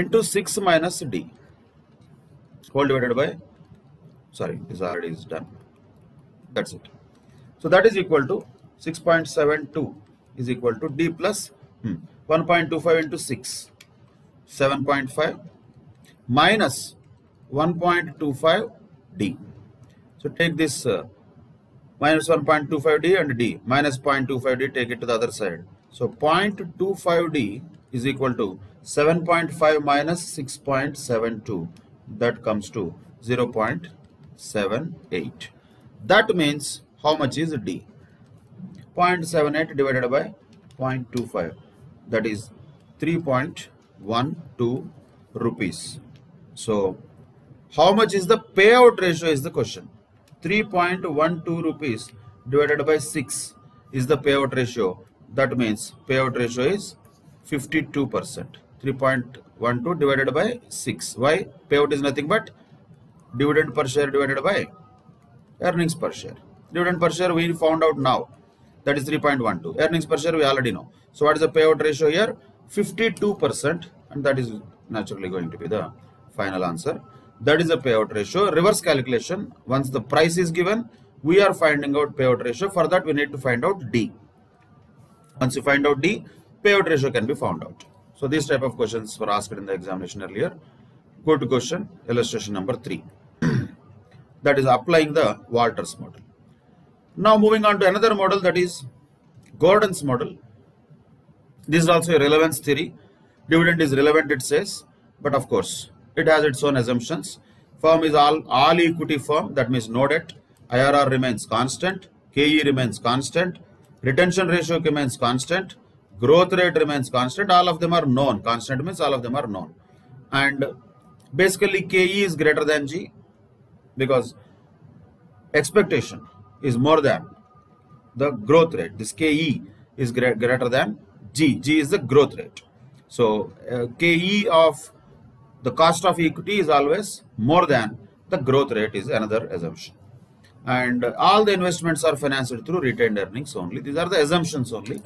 into 6 minus d. Whole divided by sorry this already is done. That's it. So that is equal to 6.72 is equal to d plus hmm, 1.25 into 6 7.5 minus 1.25 d. So take this uh, minus 1.25 d and d. Minus 0.25 d take it to the other side. So 0.25 d is equal to 7.5 minus 6.72 that comes to 0.78 that means how much is d? 0.78 divided by 0.25 that is 3.12 rupees. So how much is the payout ratio is the question. 3.12 rupees divided by 6 is the payout ratio. That means payout ratio is 52 percent. 3.12 divided by 6 why? Payout is nothing but dividend per share divided by earnings per share. Dividend per share we found out now. That is 3.12 earnings per share we already know. So what is the payout ratio here? 52 percent. And that is naturally going to be the final answer. That is the payout ratio. Reverse calculation. Once the price is given we are finding out payout ratio. For that we need to find out d. Once you find out d payout ratio can be found out. So these type of questions were asked in the examination earlier. Go to question illustration number 3 that is applying the walters model. Now moving on to another model that is gordon's model. This is also a relevance theory. Dividend is relevant it says but of course it has its own assumptions. Firm is all all equity firm that means no debt. Irr remains constant ke remains constant retention ratio remains constant growth rate remains constant. All of them are known. Constant means all of them are known. And basically ke is greater than g because expectation is more than the growth rate. This ke is greater than g. G is the growth rate. So uh, ke of the cost of equity is always more than the growth rate is another assumption. And all the investments are financed through retained earnings only. These are the assumptions only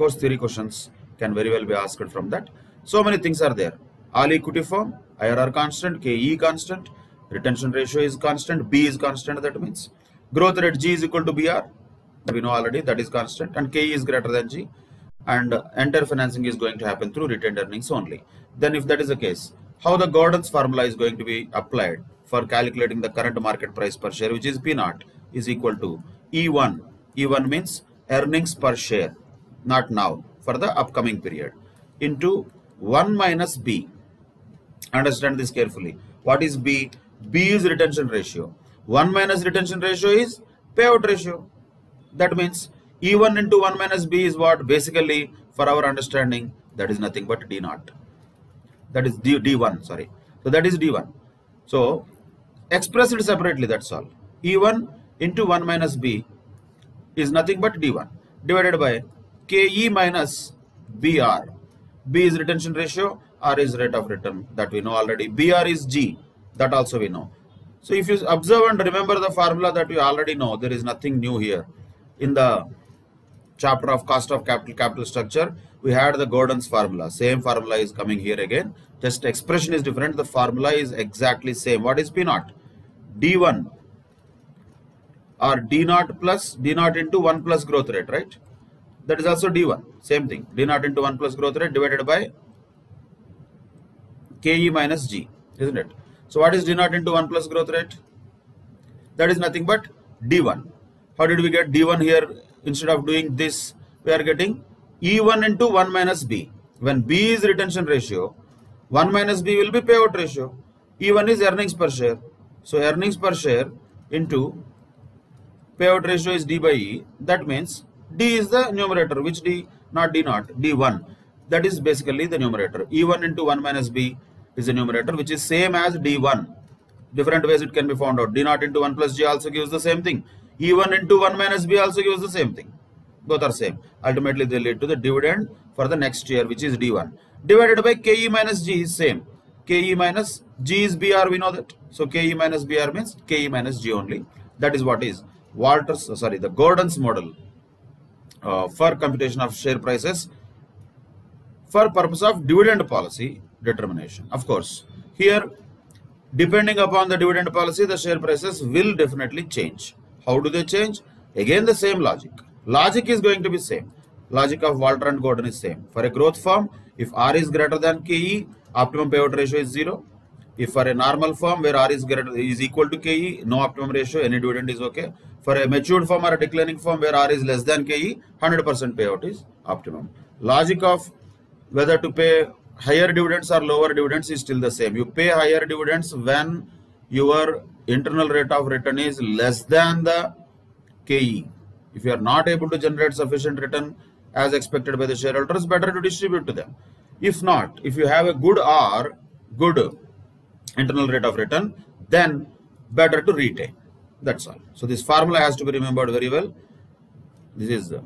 course theory questions can very well be asked from that. So many things are there. All equity firm irr constant ke constant retention ratio is constant b is constant that means growth rate g is equal to br we know already that is constant and ke is greater than g. And entire financing is going to happen through retained earnings only. Then if that is the case how the Gordon's formula is going to be applied for calculating the current market price per share which is P naught is equal to E1. E1 means earnings per share not now for the upcoming period into 1 minus B. Understand this carefully. What is B? B is retention ratio. 1 minus retention ratio is payout ratio. That means E1 into 1 minus B is what basically for our understanding that is nothing but D naught that is D, D1 sorry so that is D1 so express it separately that's all e1 into 1 minus b is nothing but d1 divided by ke minus br b is retention ratio r is rate of return. That we know already. Br is g. That also we know. So if you observe and remember the formula that we already know there is nothing new here. In the chapter of cost of capital capital structure we had the Gordon's formula. Same formula is coming here again. Just expression is different. The formula is exactly same. What is P naught? D1 or D naught plus D naught into 1 plus growth rate right that is also D1 same thing. D naught into 1 plus growth rate divided by KE minus G isn't it? So what is D naught into 1 plus growth rate? That is nothing but D1 how did we get D1 here? Instead of doing this we are getting E1 into 1 minus B. When B is retention ratio 1 minus B will be payout ratio. E1 is earnings per share. So earnings per share into payout ratio is D by E. That means D is the numerator which D not D not D1 that is basically the numerator E1 into 1 minus B is the numerator which is same as D1 different ways it can be found out D naught into 1 plus G also gives the same thing E1 into 1 minus B also gives the same thing. Both are same. Ultimately, they lead to the dividend for the next year, which is D1. Divided by KE minus G is same. KE minus G is BR, we know that. So KE minus BR means KE minus G only. That is what is Walter's, sorry, the Gordon's model uh, for computation of share prices for purpose of dividend policy determination. Of course, here depending upon the dividend policy, the share prices will definitely change. How do they change? Again the same logic. Logic is going to be same. Logic of Walter and Gordon is same. For a growth firm, if R is greater than KE, optimum payout ratio is 0. If for a normal firm where R is greater is equal to KE, no optimum ratio, any dividend is okay. For a matured firm or a declining firm where R is less than KE, 100% payout is optimum. Logic of whether to pay higher dividends or lower dividends is still the same. You pay higher dividends when your internal rate of return is less than the KE. If you are not able to generate sufficient return as expected by the shareholders, better to distribute to them. If not, if you have a good R, good internal rate of return, then better to retain. That's all. So this formula has to be remembered very well. This is uh,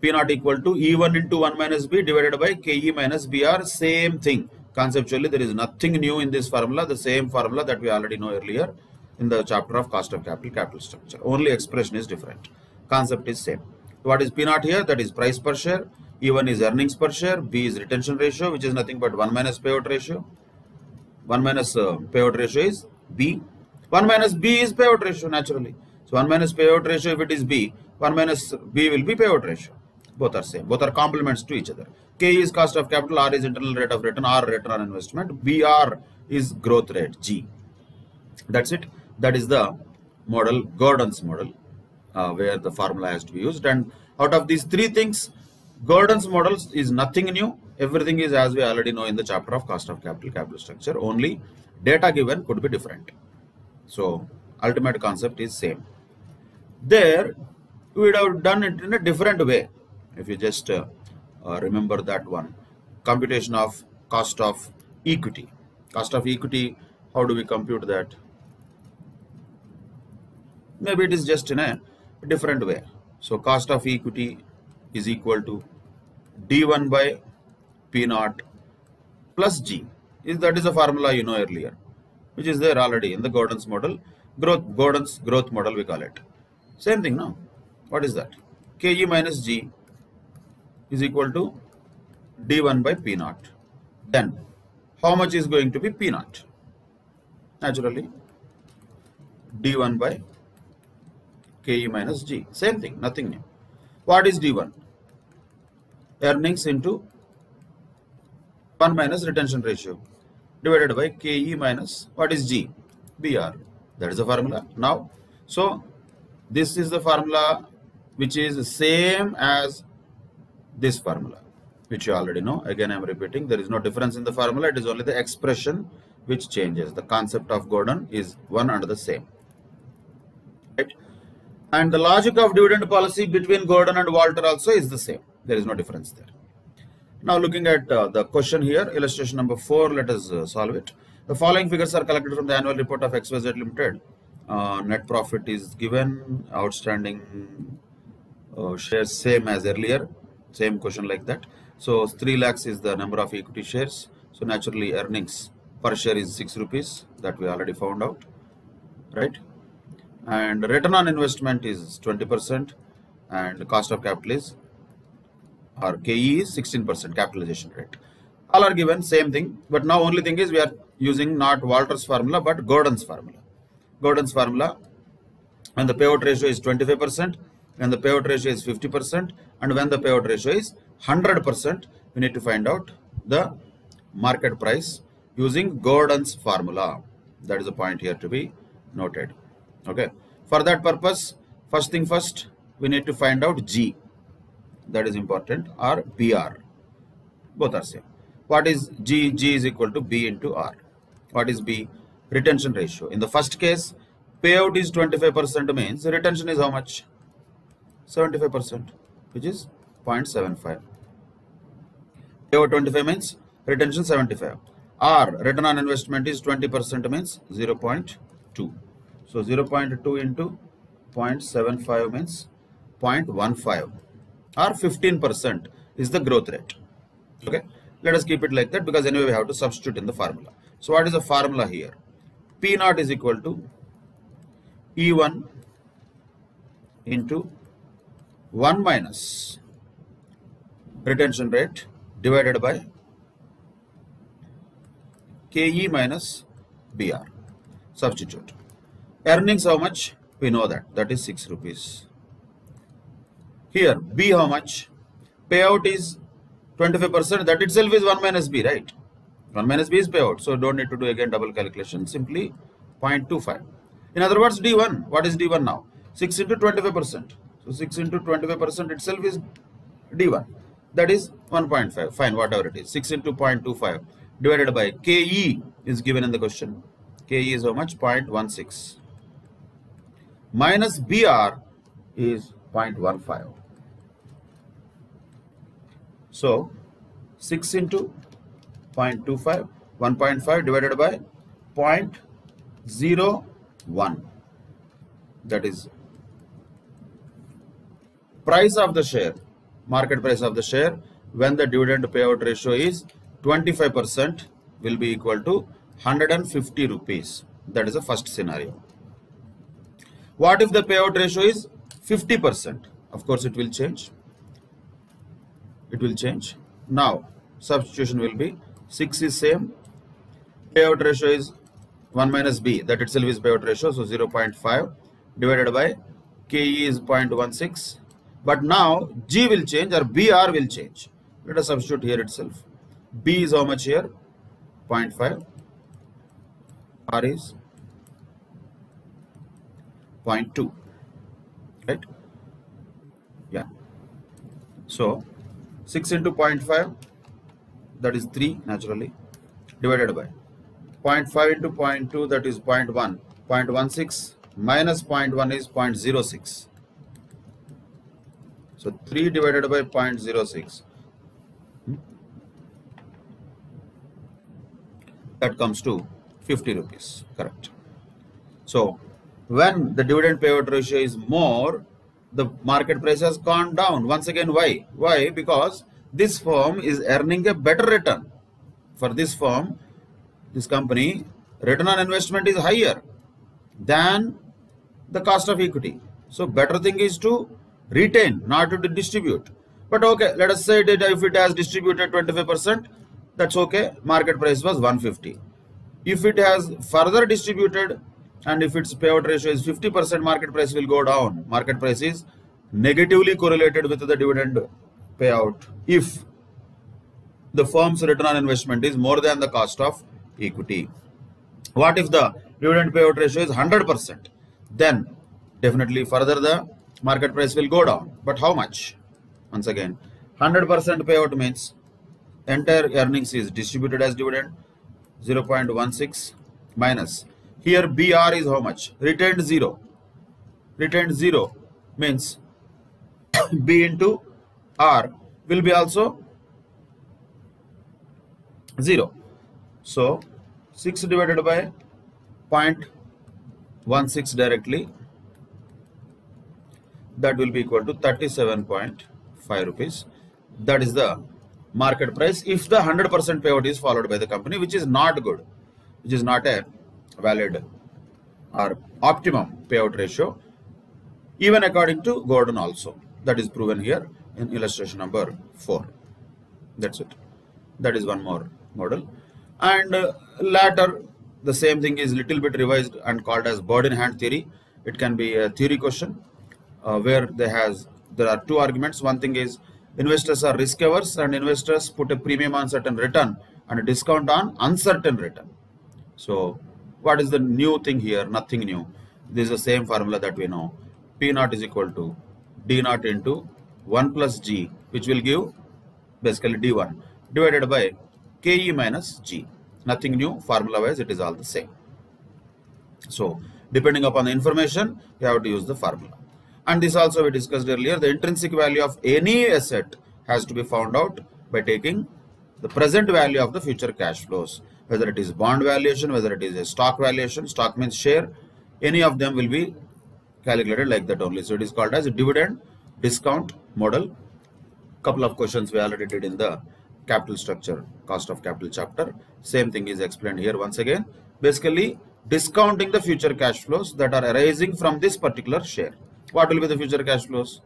P naught equal to E1 into 1 minus B divided by KE minus BR, same thing. Conceptually, there is nothing new in this formula, the same formula that we already know earlier in the chapter of cost of capital, capital structure. Only expression is different. Concept is same. What is P naught here? That is price per share. E1 is earnings per share. B is retention ratio, which is nothing but 1 minus payout ratio. 1 minus uh, payout ratio is B. 1 minus B is payout ratio naturally. So 1 minus payout ratio, if it is B, 1 minus B will be payout ratio. Both are same. Both are complements to each other. K is cost of capital, R is internal rate of return, R return on investment, BR is growth rate, G. That's it. That is the model, Gordon's model, uh, where the formula has to be used. And out of these three things, Gordon's model is nothing new. Everything is as we already know in the chapter of cost of capital, capital structure. Only data given could be different. So ultimate concept is same. There, we would have done it in a different way. If you just uh, uh, remember that one. Computation of cost of equity. Cost of equity, how do we compute that? Maybe it is just in a different way. So cost of equity is equal to D1 by P naught plus G. Is that is a formula you know earlier, which is there already in the Gordon's model. Growth Gordon's growth model we call it. Same thing now. What is that? KE minus G is equal to D1 by P naught. Then how much is going to be P naught? Naturally D1 by KE minus G. Same thing, nothing new. What is D1? Earnings into 1 minus retention ratio divided by KE minus what is G? BR. That is the formula. Now, so this is the formula which is the same as this formula which you already know. Again, I am repeating there is no difference in the formula. It is only the expression which changes. The concept of Gordon is one and the same. Right? And the logic of dividend policy between Gordon and Walter also is the same. There is no difference there. Now looking at uh, the question here, illustration number 4, let us uh, solve it. The following figures are collected from the annual report of XYZ Limited. Uh, net profit is given, outstanding uh, shares same as earlier, same question like that. So 3 lakhs is the number of equity shares. So naturally earnings per share is 6 rupees that we already found out, right? And return on investment is 20% and cost of capital is or KE is 16% capitalization rate. All are given same thing, but now only thing is we are using not Walters formula but Gordon's formula. Gordon's formula when the payout ratio is 25%, when the payout ratio is 50%, and when the payout ratio is 100%, we need to find out the market price using Gordon's formula. That is a point here to be noted. Okay. For that purpose, first thing first, we need to find out G. That is important or BR. Both are same. What is G? G is equal to B into R. What is B? Retention ratio. In the first case, payout is 25% means retention is how much? 75% which is 0.75. Payout 25 means retention 75. R return on investment is 20% means 0.2. So 0.2 into 0.75 means 0.15 or 15% is the growth rate. Okay, let us keep it like that because anyway we have to substitute in the formula. So what is the formula here? P naught is equal to E1 into 1 minus retention rate divided by KE minus BR. Substitute. Earnings how much? We know that. That is 6 rupees. Here, B how much? Payout is 25%. That itself is 1 minus B, right? 1 minus B is payout. So, don't need to do again double calculation. Simply 0.25. In other words, D1. What is D1 now? 6 into 25%. So, 6 into 25% itself is D1. That is 1.5. Fine, whatever it is. 6 into 0.25 divided by KE is given in the question. KE is how much? 0.16. Minus BR is 0.15. So 6 into 0.25, 1.5 divided by 0.01. That is price of the share, market price of the share when the dividend payout ratio is 25% will be equal to 150 rupees. That is the first scenario. What if the payout ratio is 50%? Of course, it will change. It will change. Now, substitution will be 6 is same. Payout ratio is 1 minus B. That itself is payout ratio. So, 0 0.5 divided by KE is 0.16. But now, G will change or BR will change. Let us substitute here itself. B is how much here? 0.5. R is 0.2. Right? Yeah. So 6 into 0.5 that is 3 naturally divided by 0.5 into 0.2 that is 0.1 0.16 minus 0.1 is 0.06 so 3 divided by 0.06 that comes to 50 rupees correct. So when the dividend payout ratio is more the market price has gone down. Once again why? Why? Because this firm is earning a better return. For this firm this company return on investment is higher than the cost of equity. So better thing is to retain not to distribute. But okay let us say that if it has distributed 25 percent that's okay. Market price was 150 if it has further distributed and if its payout ratio is 50 percent market price will go down. Market price is negatively correlated with the dividend payout. If the firm's return on investment is more than the cost of equity. What if the dividend payout ratio is 100 percent? Then definitely further the market price will go down. But how much? Once again 100 percent payout means entire earnings is distributed as dividend 0.16 minus here BR is how much? Retained 0 retained 0 means B into R will be also 0 so 6 divided by 0.16 directly that will be equal to 37.5 rupees. That is the market price if the 100% payout is followed by the company which is not good which is not a valid or optimum payout ratio even according to Gordon also. That is proven here in illustration number 4 that's it. That is one more model. And uh, later the same thing is little bit revised and called as bird in hand theory. It can be a theory question uh, where there has there are two arguments. One thing is investors are risk averse and investors put a premium on certain return and a discount on uncertain return. So what is the new thing here? Nothing new. This is the same formula that we know. P naught is equal to d naught into 1 plus g which will give basically d1 divided by ke minus g. Nothing new. Formula wise it is all the same. So depending upon the information you have to use the formula. And this also we discussed earlier the intrinsic value of any asset has to be found out by taking the present value of the future cash flows whether it is bond valuation whether it is a stock valuation stock means share any of them will be calculated like that only. So it is called as a dividend discount model. Couple of questions we already did in the capital structure cost of capital chapter. Same thing is explained here once again. Basically discounting the future cash flows that are arising from this particular share. What will be the future cash flows?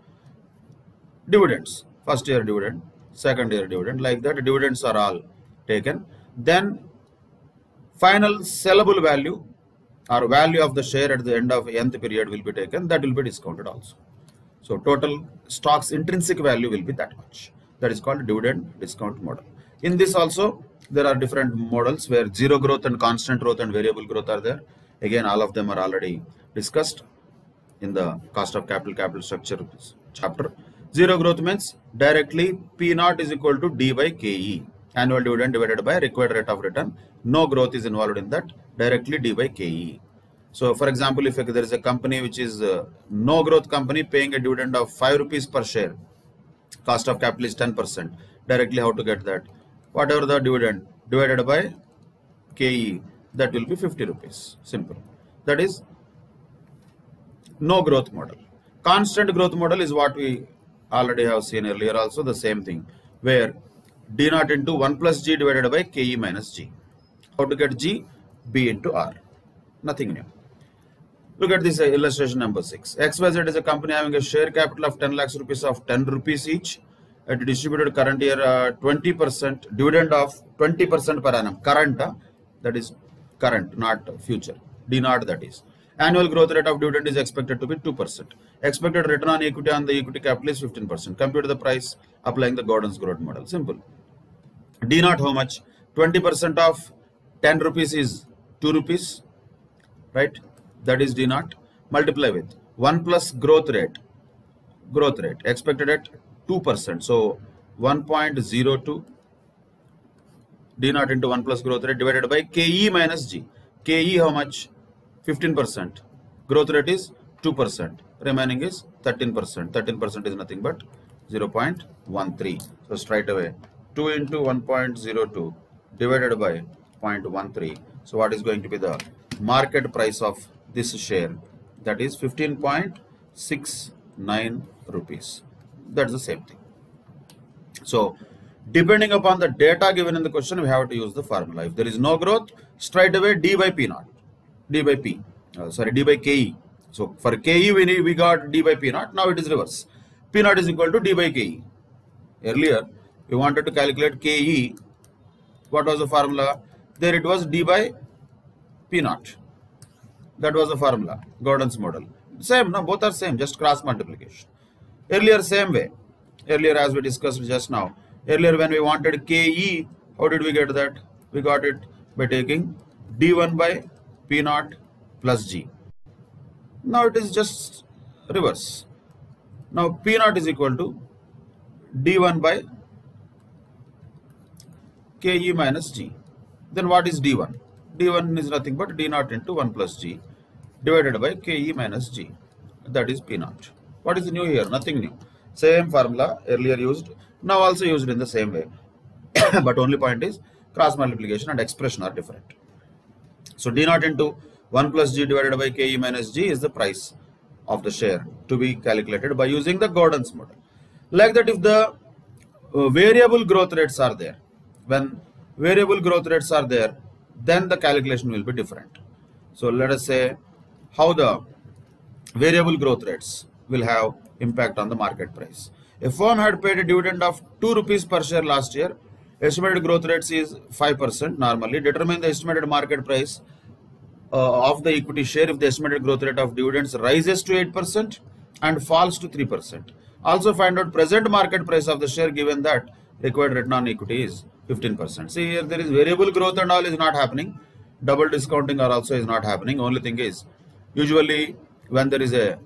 Dividends. First year dividend second year dividend like that dividends are all taken. Then final sellable value or value of the share at the end of nth period will be taken that will be discounted also. So total stock's intrinsic value will be that much. That is called dividend discount model. In this also there are different models where zero growth and constant growth and variable growth are there. Again all of them are already discussed in the cost of capital capital structure chapter. Zero growth means directly p naught is equal to d by ke annual dividend divided by required rate of return. No growth is involved in that. Directly d by ke so for example if there is a company which is uh, no growth company paying a dividend of 5 rupees per share cost of capital is 10 percent. Directly how to get that? Whatever the dividend divided by ke that will be 50 rupees. Simple. That is no growth model. Constant growth model is what we already have seen earlier also the same thing where d naught into 1 plus g divided by ke minus g how to get g b into r nothing new look at this uh, illustration number 6 xyz is a company having a share capital of 10 lakhs rupees of 10 rupees each it distributed current year uh, 20 percent dividend of 20 percent per annum current uh, that is current not future d naught that is annual growth rate of dividend is expected to be 2%. Expected return on equity on the equity capital is 15%. Compute the price applying the Gordon's growth model. Simple. D naught how much? 20% of 10 rupees is 2 rupees, right? That is D naught. Multiply with 1 plus growth rate. Growth rate expected at 2%. So 1.02 D naught into 1 plus growth rate divided by KE minus G. KE how much? 15%. Growth rate is 2%. Remaining is 13%. 13% is nothing but 0.13. So straight away 2 into 1.02 divided by 0.13. So what is going to be the market price of this share? That is 15.69 rupees. That's the same thing. So depending upon the data given in the question, we have to use the formula. If there is no growth, straight away d by p naught d by p uh, sorry d by ke so for ke we need, we got d by p naught now it is reverse p naught is equal to d by ke earlier we wanted to calculate ke what was the formula? There it was d by p naught. That was the formula gordon's model. Same no both are same just cross multiplication. Earlier same way. Earlier as we discussed just now earlier when we wanted ke how did we get that? We got it by taking d1 by P naught plus G. Now it is just reverse. Now P naught is equal to D1 by KE minus G. Then what is D1? D1 is nothing but D naught into 1 plus G divided by KE minus G. That is P naught. What is new here? Nothing new. Same formula earlier used, now also used in the same way. but only point is cross multiplication and expression are different. So D naught into 1 plus G divided by KE minus G is the price of the share to be calculated by using the Gordon's model. Like that if the uh, variable growth rates are there, when variable growth rates are there, then the calculation will be different. So let us say how the variable growth rates will have impact on the market price. A firm had paid a dividend of 2 rupees per share last year. Estimated growth rates is 5% normally. Determine the estimated market price uh, of the equity share if the estimated growth rate of dividends rises to 8% and falls to 3%. Also find out present market price of the share given that required return on equity is 15%. See here there is variable growth and all is not happening. Double discounting or also is not happening. Only thing is usually when there is a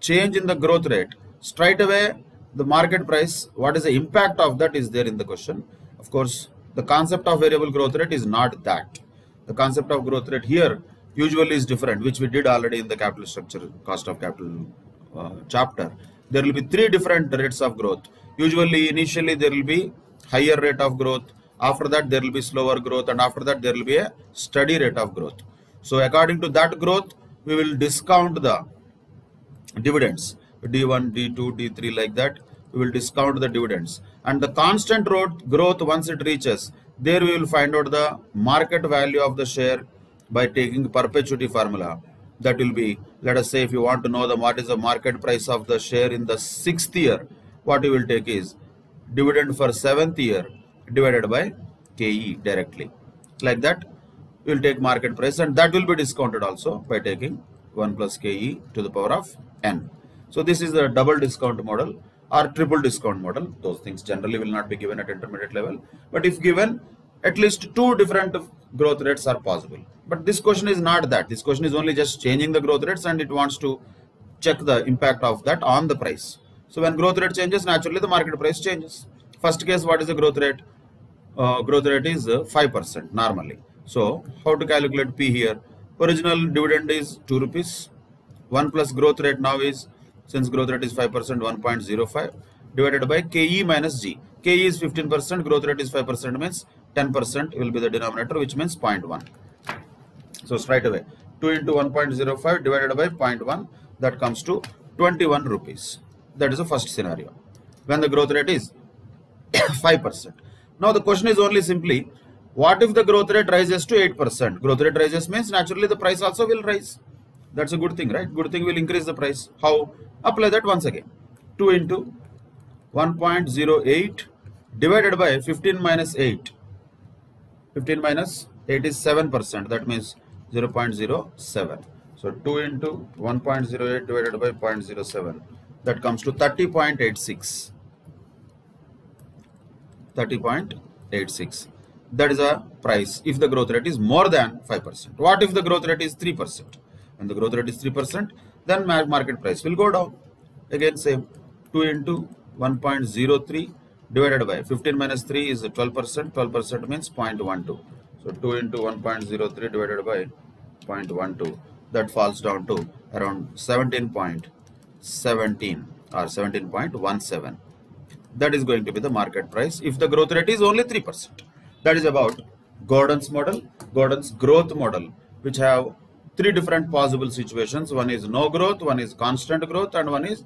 change in the growth rate straight away the market price what is the impact of that is there in the question. Of course the concept of variable growth rate is not that. The concept of growth rate here usually is different which we did already in the capital structure cost of capital uh, chapter there will be three different rates of growth usually initially there will be higher rate of growth. After that there will be slower growth and after that there will be a steady rate of growth. So according to that growth we will discount the dividends. D1 d2 d3 like that we will discount the dividends. And the constant growth once it reaches there we will find out the market value of the share by taking perpetuity formula. That will be let us say if you want to know the what is the market price of the share in the sixth year what you will take is dividend for seventh year divided by KE directly like that you will take market price and that will be discounted also by taking 1 plus KE to the power of n. So this is the double discount model or triple discount model. Those things generally will not be given at intermediate level. But if given, at least two different growth rates are possible. But this question is not that. This question is only just changing the growth rates and it wants to check the impact of that on the price. So when growth rate changes, naturally the market price changes. First case, what is the growth rate? Uh, growth rate is 5% uh, normally. So how to calculate P here? Original dividend is 2 rupees. 1 plus growth rate now is, since growth rate is 5%, 1.05 divided by KE minus G. KE is 15%, growth rate is 5% means 10% will be the denominator which means 0.1. So straight away 2 into 1.05 divided by 0.1 that comes to 21 rupees. That is the first scenario when the growth rate is 5%. Now the question is only simply what if the growth rate rises to 8%? Growth rate rises means naturally the price also will rise. That's a good thing, right? Good thing will increase the price. How? Apply that once again. 2 into 1.08 divided by 15 minus 8 15 minus 8 is 7%. That means 0 0.07. So 2 into 1.08 divided by 0.07. That comes to 30.86. 30.86. That is a price if the growth rate is more than 5%. What if the growth rate is 3%? When the growth rate is 3%, then market price will go down. Again, same 2 into 1.03 divided by 15 minus 3 is 12 percent 12 percent means 0.12 so 2 into 1.03 divided by 0.12 that falls down to around 17.17 or 17.17 that is going to be the market price if the growth rate is only 3 percent. That is about Gordon's model Gordon's growth model which have three different possible situations. One is no growth one is constant growth and one is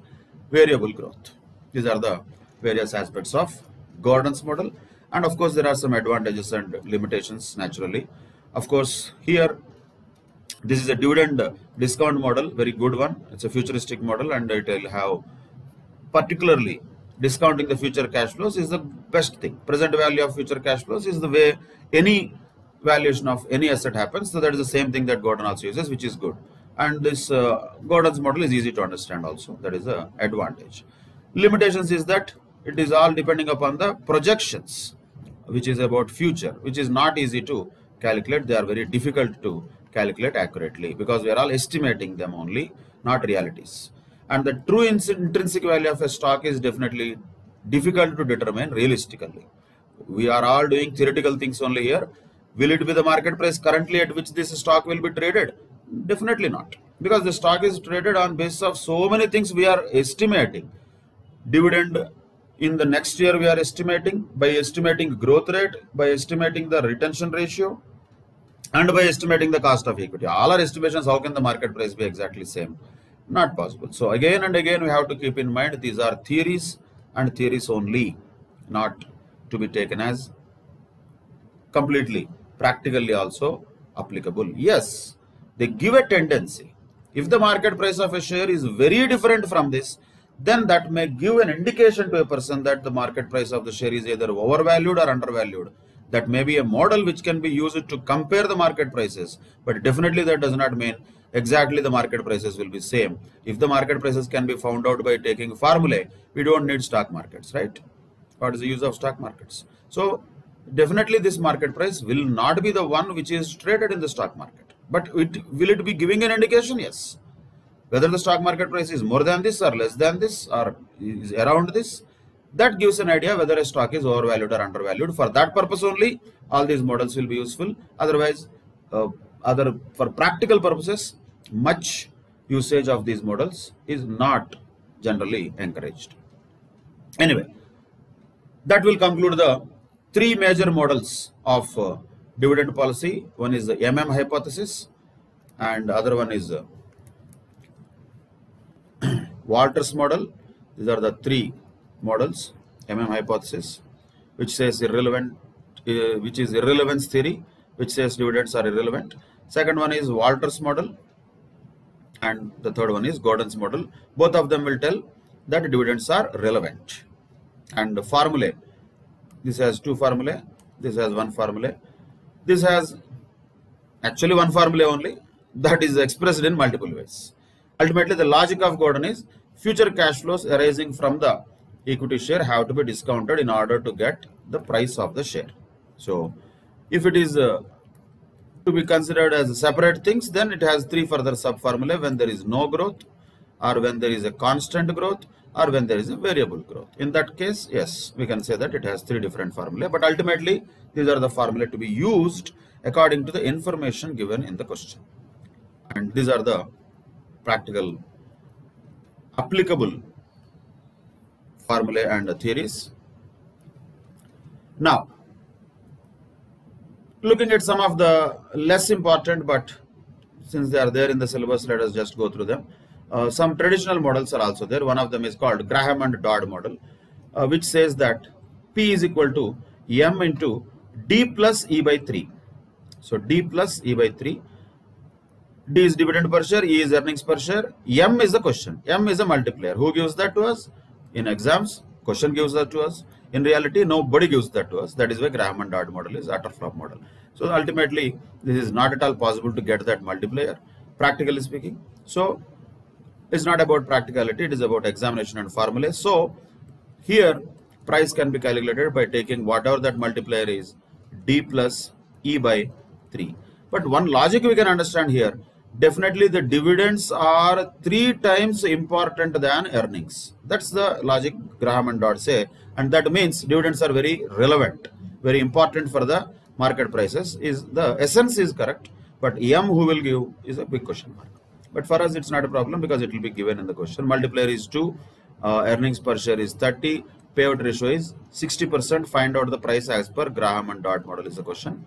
variable growth. These are the various aspects of Gordon's model. And of course there are some advantages and limitations naturally. Of course here this is a dividend discount model very good one. It's a futuristic model and it will have particularly discounting the future cash flows is the best thing. Present value of future cash flows is the way any valuation of any asset happens. So that is the same thing that Gordon also uses which is good. And this uh, Gordon's model is easy to understand also. That is a advantage. Limitations is that it is all depending upon the projections which is about future which is not easy to calculate. They are very difficult to calculate accurately because we are all estimating them only not realities. And the true intrinsic value of a stock is definitely difficult to determine realistically. We are all doing theoretical things only here. Will it be the market price currently at which this stock will be traded? Definitely not. Because the stock is traded on basis of so many things we are estimating. Dividend in the next year we are estimating by estimating growth rate by estimating the retention ratio and by estimating the cost of equity. All our estimations, how can the market price be exactly same? Not possible. So again and again, we have to keep in mind these are theories and theories only, not to be taken as completely, practically also applicable. Yes, they give a tendency. If the market price of a share is very different from this, then that may give an indication to a person that the market price of the share is either overvalued or undervalued. That may be a model which can be used to compare the market prices, but definitely that does not mean exactly the market prices will be same. If the market prices can be found out by taking formulae, we don't need stock markets, right? What is the use of stock markets? So definitely this market price will not be the one which is traded in the stock market. But it, will it be giving an indication? Yes. Whether the stock market price is more than this or less than this or is around this, that gives an idea whether a stock is overvalued or undervalued. For that purpose only, all these models will be useful. Otherwise, uh, other for practical purposes, much usage of these models is not generally encouraged. Anyway, that will conclude the three major models of uh, dividend policy. One is the MM hypothesis and other one is uh, Walters model. These are the three models. MM hypothesis, which says irrelevant, uh, which is irrelevance theory, which says dividends are irrelevant. Second one is Walters model, and the third one is Gordon's model. Both of them will tell that dividends are relevant. And the formulae, this has two formulae, this has one formulae. This has actually one formula only that is expressed in multiple ways. Ultimately, the logic of Gordon is future cash flows arising from the equity share have to be discounted in order to get the price of the share. So, if it is uh, to be considered as separate things, then it has three further sub formulae when there is no growth, or when there is a constant growth, or when there is a variable growth. In that case, yes, we can say that it has three different formulae, but ultimately these are the formulae to be used according to the information given in the question. And these are the practical applicable formulae and theories. Now, looking at some of the less important, but since they are there in the syllabus, let us just go through them. Uh, some traditional models are also there. One of them is called Graham and Dodd model, uh, which says that P is equal to M into D plus E by 3. So D plus E by 3 D is dividend per share, E is earnings per share, M is the question. M is a multiplier. Who gives that to us? In exams, question gives that to us. In reality, nobody gives that to us. That is why Graham and Dodd model is utter flop model. So ultimately, this is not at all possible to get that multiplier, practically speaking. So it's not about practicality, it is about examination and formula. So here, price can be calculated by taking whatever that multiplier is, D plus E by 3. But one logic we can understand here, definitely the dividends are three times important than earnings. That's the logic Graham and Dodd say. And that means dividends are very relevant, very important for the market prices. Is The essence is correct, but M who will give is a big question mark. But for us, it's not a problem because it will be given in the question. Multiplier is 2, uh, earnings per share is 30, payout ratio is 60%. Find out the price as per Graham and Dodd model is the question.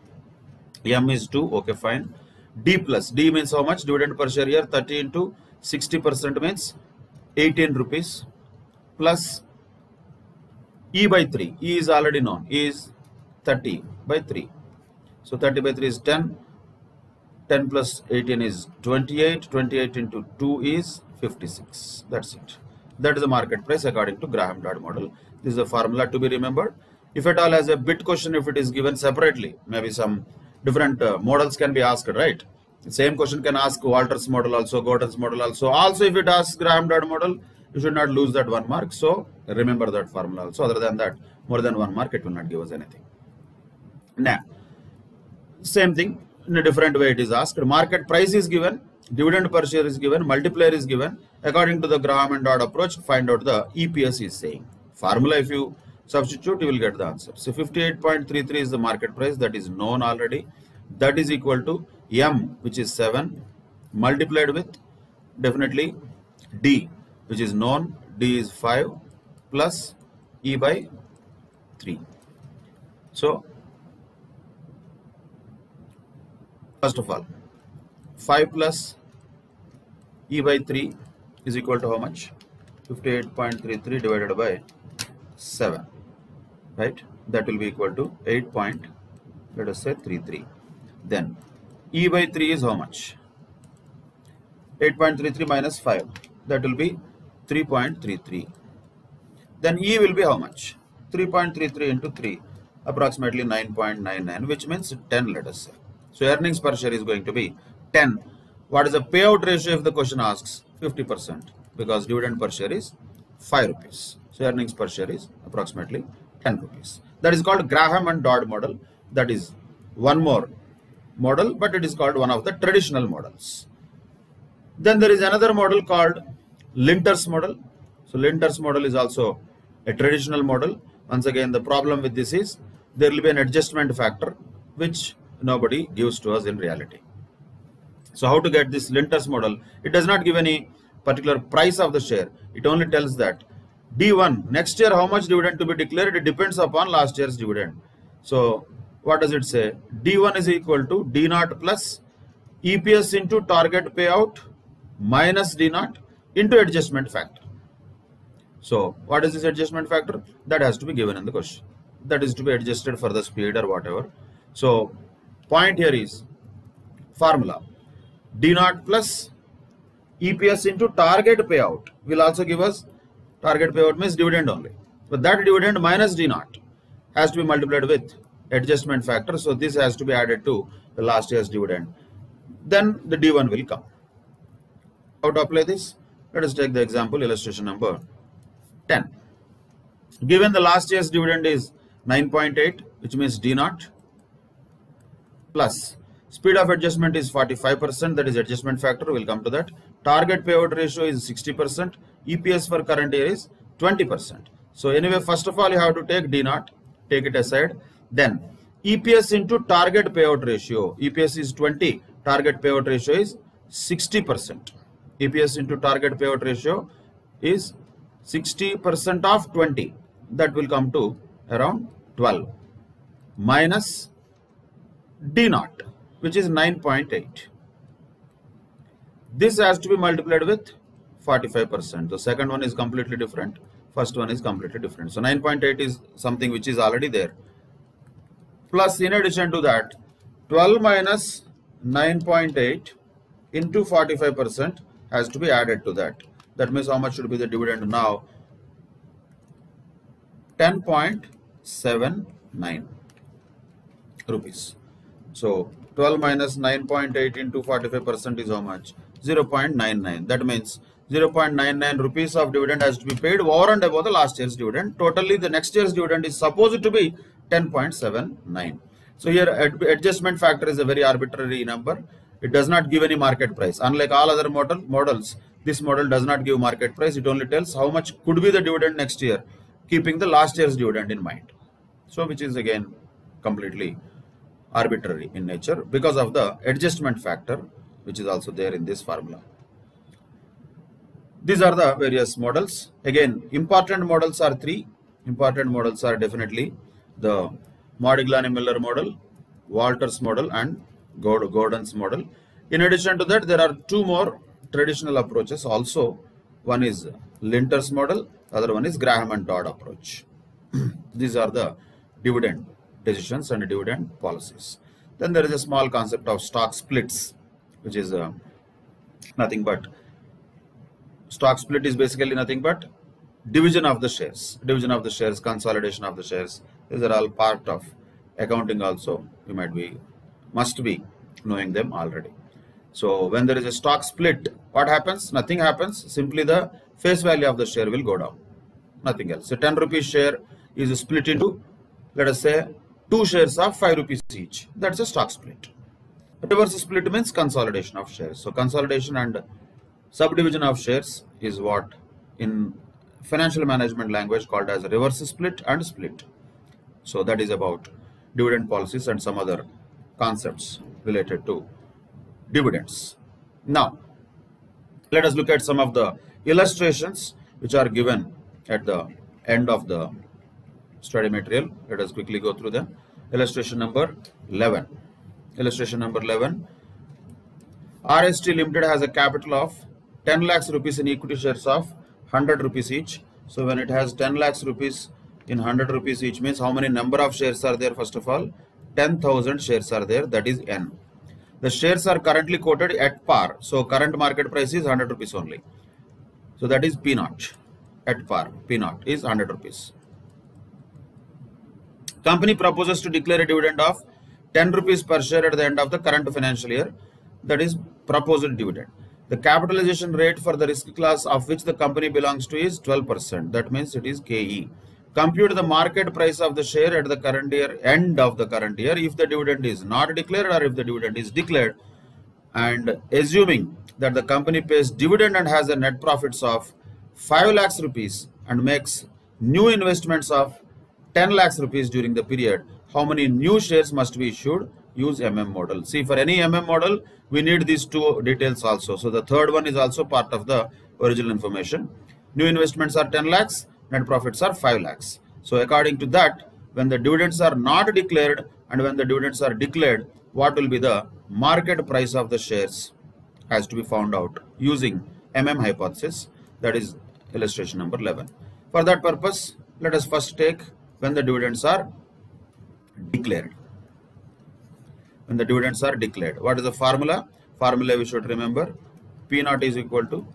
M is 2, okay, fine. D plus. D means how much? Dividend per share here 30 into 60% means 18 rupees plus E by 3. E is already known. E is 30 by 3. So 30 by 3 is 10. 10 plus 18 is 28. 28 into 2 is 56. That's it. That is the market price according to Graham Dodd model. This is a formula to be remembered. If at all as a bit question, if it is given separately, maybe some different uh, models can be asked, right? Same question can ask Walters model also, Gordon's model also. Also, if it asks Graham Dodd model, you should not lose that one mark. So, remember that formula also. Other than that, more than one mark, it will not give us anything. Now, same thing in a different way it is asked. Market price is given, dividend per share is given, multiplier is given. According to the Graham and Dodd approach, find out the EPS is saying. Formula, if you substitute, you will get the answer. So 58.33 is the market price that is known already. That is equal to M, which is 7, multiplied with definitely D, which is known. D is 5 plus E by 3. So First of all, 5 plus e by 3 is equal to how much? 58.33 divided by 7, right? That will be equal to 8 point, let us say 33. Then e by 3 is how much? 8.33 minus 5, that will be 3.33. Then e will be how much? 3.33 into 3, approximately 9.99, which means 10, let us say. So earnings per share is going to be 10. What is the payout ratio if the question asks? 50% because dividend per share is 5 rupees. So earnings per share is approximately 10 rupees. That is called Graham and Dodd model. That is one more model, but it is called one of the traditional models. Then there is another model called Lintner's model. So Lintner's model is also a traditional model. Once again, the problem with this is there will be an adjustment factor which nobody gives to us in reality. So how to get this Lintner's model? It does not give any particular price of the share. It only tells that D1 next year how much dividend to be declared it depends upon last year's dividend. So what does it say? D1 is equal to D0 plus EPS into target payout minus D0 into adjustment factor. So what is this adjustment factor? That has to be given in the question. That is to be adjusted for the speed or whatever. So point here is formula D naught plus EPS into target payout will also give us target payout means dividend only. But that dividend minus D naught has to be multiplied with adjustment factor. So this has to be added to the last year's dividend. Then the D1 will come. How to apply this? Let us take the example illustration number 10. Given the last year's dividend is 9.8 which means D naught plus speed of adjustment is 45% that is adjustment factor we'll come to that target payout ratio is 60% EPS for current year is 20% so anyway first of all you have to take D naught take it aside. Then EPS into target payout ratio. EPS is 20 target payout ratio is 60% EPS into target payout ratio is 60% of 20 that will come to around 12 minus D naught which is 9.8. This has to be multiplied with 45%. The second one is completely different. First one is completely different. So 9.8 is something which is already there. Plus in addition to that 12 minus 9.8 into 45% has to be added to that. That means how much should be the dividend now? 10.79 rupees. So 12 minus 9.8 into 45% is how much? 0.99. That means 0.99 rupees of dividend has to be paid over and above the last year's dividend. Totally, the next year's dividend is supposed to be 10.79. So here adjustment factor is a very arbitrary number. It does not give any market price. Unlike all other model models, this model does not give market price. It only tells how much could be the dividend next year, keeping the last year's dividend in mind. So which is again completely arbitrary in nature because of the adjustment factor which is also there in this formula. These are the various models. Again, important models are three. Important models are definitely the Modigliani-Miller model, Walters model and Gordon's model. In addition to that, there are two more traditional approaches also. One is Lintner's model, other one is Graham and Dodd approach. These are the dividend decisions and dividend policies. Then there is a small concept of stock splits, which is uh, nothing but stock split is basically nothing but division of the shares, division of the shares, consolidation of the shares. These are all part of accounting also. You might be, must be knowing them already. So when there is a stock split, what happens? Nothing happens. Simply the face value of the share will go down. Nothing else. So 10 rupees share is split into, let us say, two shares of 5 rupees each. That's a stock split. Reverse split means consolidation of shares. So consolidation and subdivision of shares is what in financial management language called as reverse split and split. So that is about dividend policies and some other concepts related to dividends. Now, let us look at some of the illustrations which are given at the end of the study material. Let us quickly go through them. Illustration number 11. illustration number 11 RST Limited has a capital of 10 lakhs rupees in equity shares of 100 rupees each. So when it has 10 lakhs rupees in 100 rupees each means how many number of shares are there first of all 10,000 shares are there that is N. The shares are currently quoted at par. So current market price is 100 rupees only. So that is P naught at par. P naught is 100 rupees. Company proposes to declare a dividend of 10 rupees per share at the end of the current financial year. That is proposed dividend. The capitalization rate for the risk class of which the company belongs to is 12%. That means it is KE. Compute the market price of the share at the current year, end of the current year, if the dividend is not declared or if the dividend is declared. And assuming that the company pays dividend and has a net profits of 5 lakhs rupees and makes new investments of 10 lakhs rupees during the period, how many new shares must be issued? Use MM model. See, for any MM model, we need these two details also. So the third one is also part of the original information. New investments are 10 lakhs, net profits are 5 lakhs. So according to that, when the dividends are not declared and when the dividends are declared, what will be the market price of the shares has to be found out using MM hypothesis. That is illustration number 11. For that purpose, let us first take when the dividends are declared when the dividends are declared. What is the formula? Formula we should remember P naught is equal to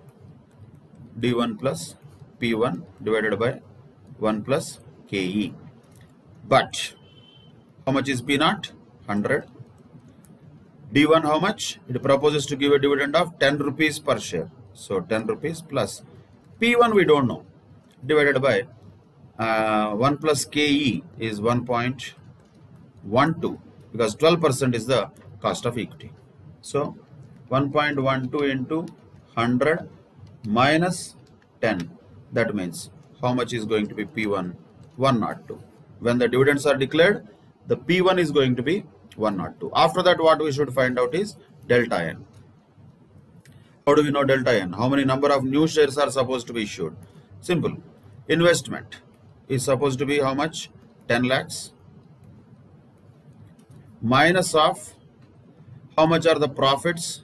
D1 plus P1 divided by 1 plus KE. But how much is P naught? 100. D1 how much? It proposes to give a dividend of 10 rupees per share. So 10 rupees plus P1 we don't know divided by uh, 1 plus KE is 1.12 because 12% is the cost of equity. So 1.12 into 100 minus 10 that means how much is going to be P1 102. When the dividends are declared the P1 is going to be 102. After that what we should find out is delta N. How do we know delta N? How many number of new shares are supposed to be issued? Simple. Investment is supposed to be how much? 10 lakhs minus of how much are the profits?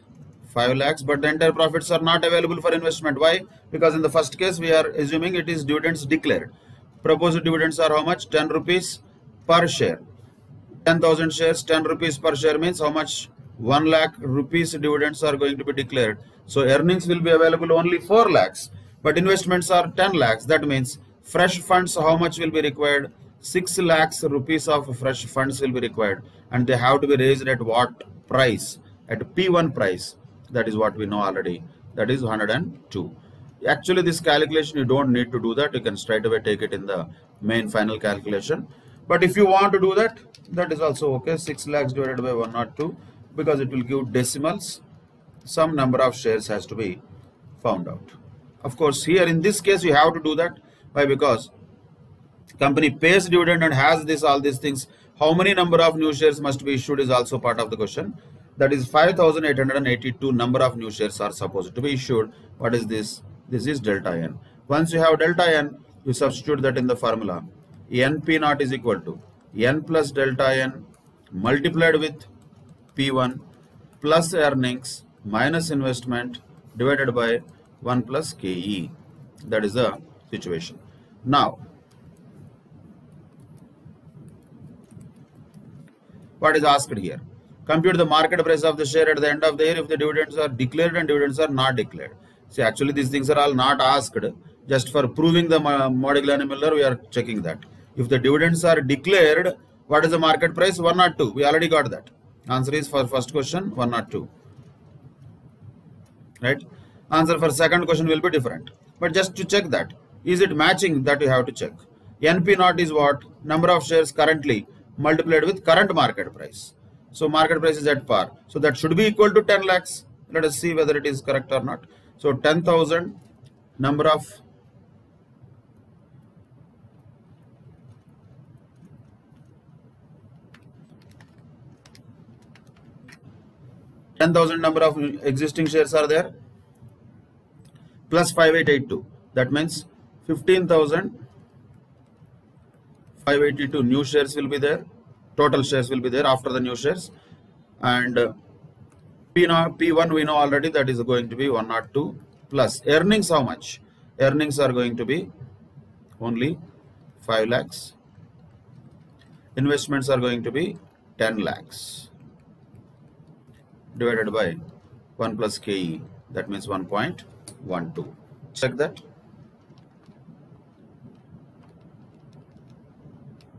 5 lakhs. But the entire profits are not available for investment. Why? Because in the first case we are assuming it is dividends declared. Proposed dividends are how much? 10 rupees per share. 10000 shares 10 rupees per share means how much? 1 lakh rupees dividends are going to be declared. So earnings will be available only 4 lakhs but investments are 10 lakhs. That means fresh funds how much will be required? 6 lakhs rupees of fresh funds will be required and they have to be raised at what price? At p1 price. That is what we know already. That is 102 actually this calculation you don't need to do that. You can straight away take it in the main final calculation. But if you want to do that that is also okay. 6 lakhs divided by 102 because it will give decimals. Some number of shares has to be found out. Of course here in this case you have to do that. Why? Because company pays dividend and has this all these things how many number of new shares must be issued is also part of the question. That is 5882 number of new shares are supposed to be issued. What is this? This is delta n. Once you have delta n you substitute that in the formula. Np naught is equal to n plus delta n multiplied with p1 plus earnings minus investment divided by 1 plus ke that is the situation. Now what is asked here. Compute the market price of the share at the end of the year if the dividends are declared and dividends are not declared. See, actually these things are all not asked. Just for proving the Modigliani Miller, we are checking that. If the dividends are declared, what is the market price? 1 or 2. We already got that. Answer is for first question, 1 or 2. Right? Answer for second question will be different. But just to check that, is it matching that you have to check. NP naught is what? Number of shares currently multiplied with current market price. So market price is at par. So that should be equal to 10 lakhs. Let us see whether it is correct or not. So 10,000 number of Ten thousand number of existing shares are there plus five eight eight two. That means fifteen thousand 582 new shares will be there total shares will be there after the new shares and uh, P not, P1 we know already that is going to be 102 plus earnings how much? Earnings are going to be only 5 lakhs. Investments are going to be 10 lakhs divided by 1 plus KE that means 1.12. Check that.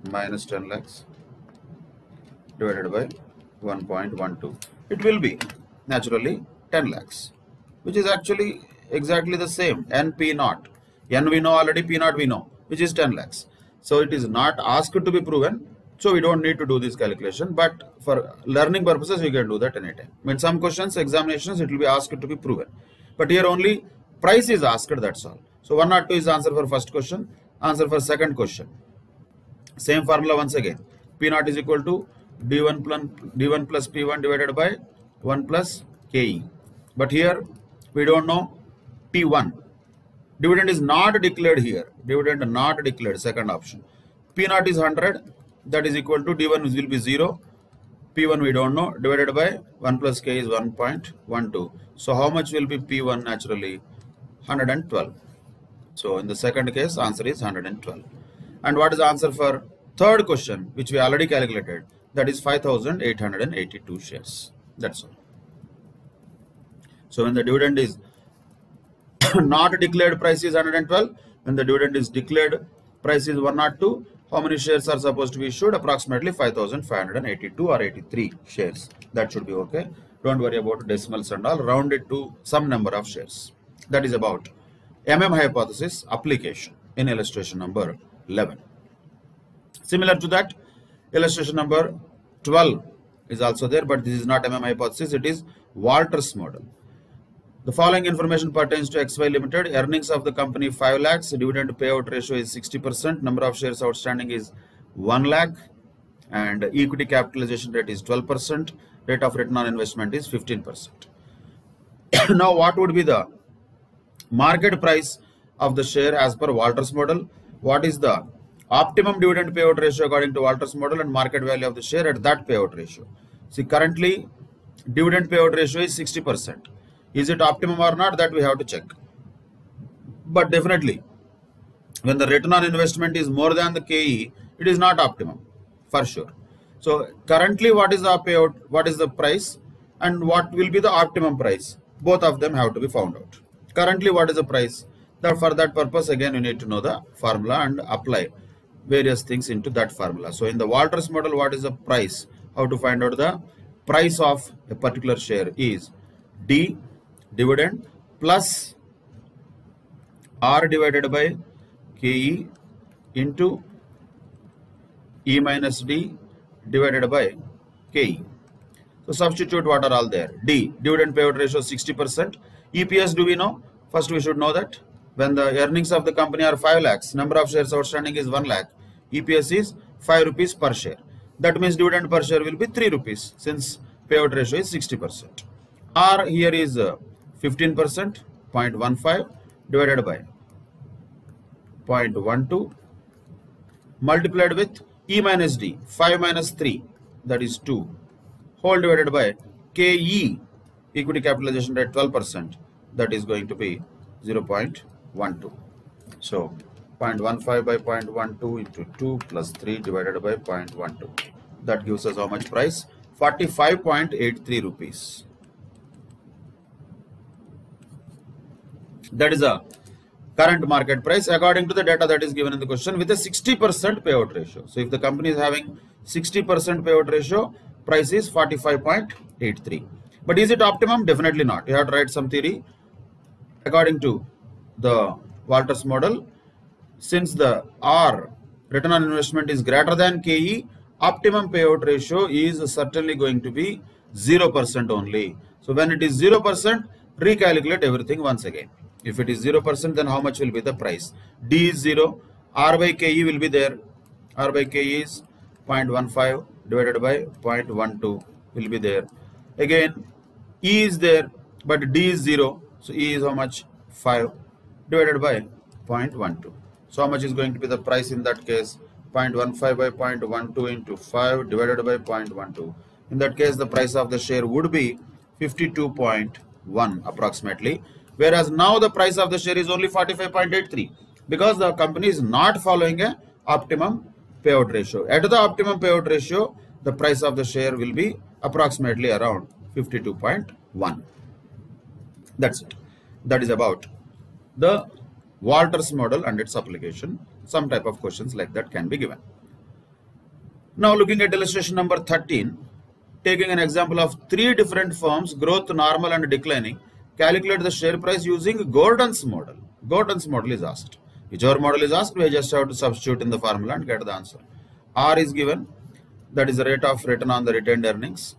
Minus 10 lakhs divided by 1.12. It will be naturally 10 lakhs which is actually exactly the same NP naught. N we know already, P naught we know which is 10 lakhs. So it is not asked to be proven. So we don't need to do this calculation. But for learning purposes, we can do that anytime. In some questions, examinations, it will be asked to be proven. But here only price is asked, that's all. So 1 or 2 is answer for first question, answer for second question. Same formula once again. P naught is equal to D1 plus, D1 plus P1 divided by 1 plus KE. But here we don't know P1. Dividend is not declared here. Dividend not declared, second option. P naught is 100. That is equal to D1 which will be 0. P1 we don't know. Divided by 1 plus K is 1.12. So how much will be P1 naturally? 112. So in the second case, answer is 112. And what is the answer for third question, which we already calculated? That is 5,882 shares. That's all. So when the dividend is not declared price is 112, when the dividend is declared price is 102, how many shares are supposed to be issued? Approximately 5,582 or 83 shares. That should be okay. Don't worry about decimals and all. Round it to some number of shares. That is about MM hypothesis application in illustration number 11. Similar to that, illustration number 12 is also there, but this is not MM hypothesis. It is Walters model. The following information pertains to XY Limited. Earnings of the company 5 lakhs. Dividend payout ratio is 60%. Number of shares outstanding is 1 lakh. And equity capitalization rate is 12%. Rate of return on investment is 15%. now, what would be the market price of the share as per Walters model? What is the optimum dividend payout ratio according to Walters model and market value of the share at that payout ratio? See, currently, dividend payout ratio is 60%. Is it optimum or not? That we have to check. But definitely, when the return on investment is more than the KE, it is not optimum for sure. So currently, what is the payout? What is the price? And what will be the optimum price? Both of them have to be found out. Currently, what is the price? That for that purpose, again, you need to know the formula and apply various things into that formula. So in the Walters model, what is the price? How to find out the price of a particular share is D dividend plus R divided by KE into E minus D divided by KE. So substitute what are all there. D, dividend payout ratio 60%. EPS do we know? First we should know that when the earnings of the company are 5 lakhs, number of shares outstanding is 1 lakh. EPS is 5 rupees per share. That means dividend per share will be 3 rupees since payout ratio is 60%. R here is uh, 15% 0.15 divided by 0.12 multiplied with E minus D 5 minus 3 that is 2 whole divided by KE equity capitalization rate 12% that is going to be 0.12 so 0.15 by 0.12 into 2 plus 3 divided by 0.12 that gives us how much price 45.83 rupees That is a current market price according to the data that is given in the question with a 60% payout ratio. So if the company is having 60% payout ratio, price is 45.83. But is it optimum? Definitely not. You have to write some theory. According to the Walters model, since the R return on investment is greater than KE, optimum payout ratio is certainly going to be 0% only. So when it is 0%, recalculate everything once again. If it is 0%, then how much will be the price? D is 0. R by KE will be there. R by KE is 0.15 divided by 0.12 will be there. Again, E is there, but D is 0. So E is how much? 5 divided by 0.12. So how much is going to be the price in that case? 0.15 by 0.12 into 5 divided by 0.12. In that case, the price of the share would be 52.1 approximately. Whereas now the price of the share is only 45.83 because the company is not following a optimum payout ratio. At the optimum payout ratio, the price of the share will be approximately around 52.1. That's it. That is about the Walters model and its application. Some type of questions like that can be given. Now looking at illustration number 13, taking an example of three different firms, growth, normal and declining, calculate the share price using Gordon's model. Gordon's model is asked. Whichever model is asked, we just have to substitute in the formula and get the answer. R is given, that is the rate of return on the retained earnings.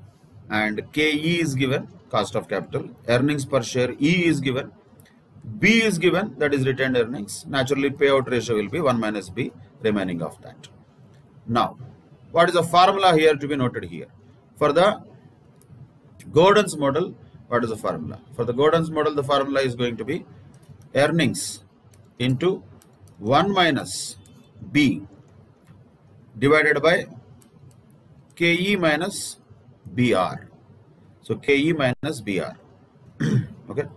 And KE is given, cost of capital. Earnings per share, E is given. B is given, that is retained earnings. Naturally, payout ratio will be 1 minus B, remaining of that. Now, what is the formula here to be noted here? For the Gordon's model, what is the formula? For the Gordon's model, the formula is going to be earnings into 1 minus B divided by KE minus BR. So KE minus BR. okay.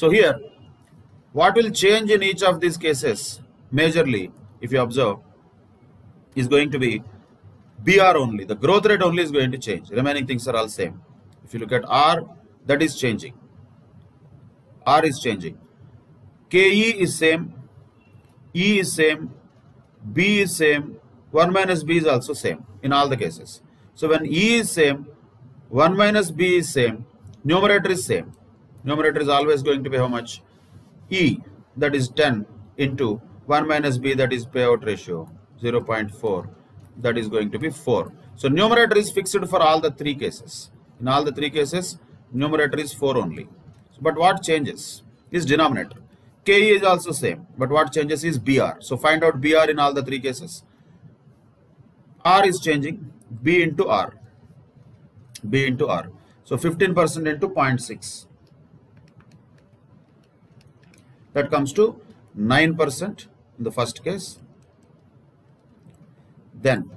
So here, what will change in each of these cases majorly, if you observe, is going to be BR only. The growth rate only is going to change. Remaining things are all same. If you look at R, that is changing. R is changing. KE is same. E is same. B is same. 1 minus B is also same in all the cases. So when E is same, 1 minus B is same, numerator is same. Numerator is always going to be how much? E that is 10 into 1 minus B that is payout ratio 0.4 that is going to be 4. So numerator is fixed for all the three cases. In all the three cases, numerator is 4 only. But what changes is denominator. KE is also same, but what changes is BR. So find out BR in all the three cases. R is changing, B into R. B into R. So 15% into 0.6. That comes to 9% in the first case. Then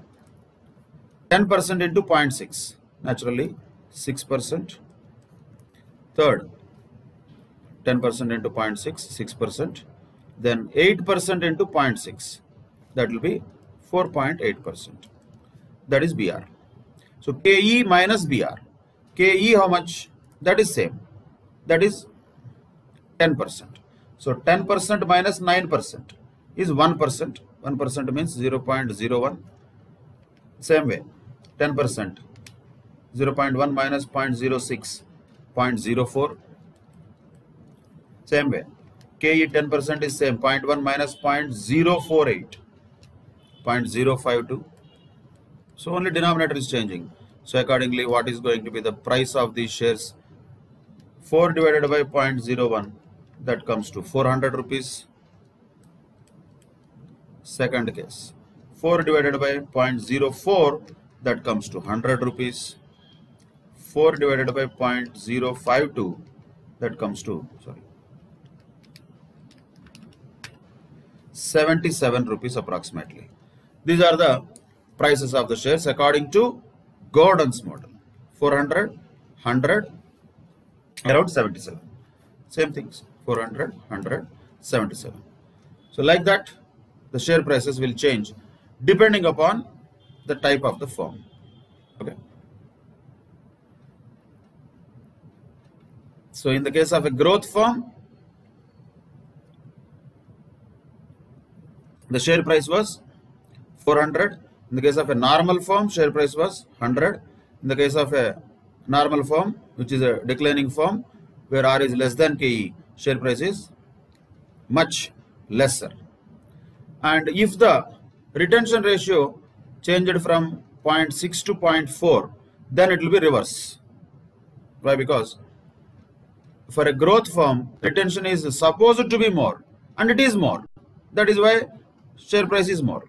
10% into 0.6, naturally 6%. Third, 10% into 0.6, 6%. Then 8% into 0.6, that will be 4.8%. That is BR. So KE minus BR. KE how much? That is same. That is 10%. So 10% minus 9% is 1%. 1% means 0.01. Same way, 10%. 0.1 minus 0.06, 0.04. Same way, KE 10% is same, 0.1 minus 0.048, 0.052. So only denominator is changing. So accordingly, what is going to be the price of these shares? 4 divided by 0.01, that comes to 400 rupees. Second case, 4 divided by 0.04, that comes to 100 rupees. 4 divided by 0.052, that comes to, sorry, 77 rupees approximately. These are the prices of the shares according to Gordon's model. 400, 100, around 77. Same things, 400, 100, 77. So like that, the share prices will change depending upon the type of the firm. Okay. So in the case of a growth firm, the share price was 400. In the case of a normal firm, share price was 100. In the case of a normal firm, which is a declining firm, where R is less than KE, share price is much lesser. And if the retention ratio changed from 0.6 to 0.4, then it will be reverse. Why? Because for a growth firm, retention is supposed to be more, and it is more. That is why share price is more.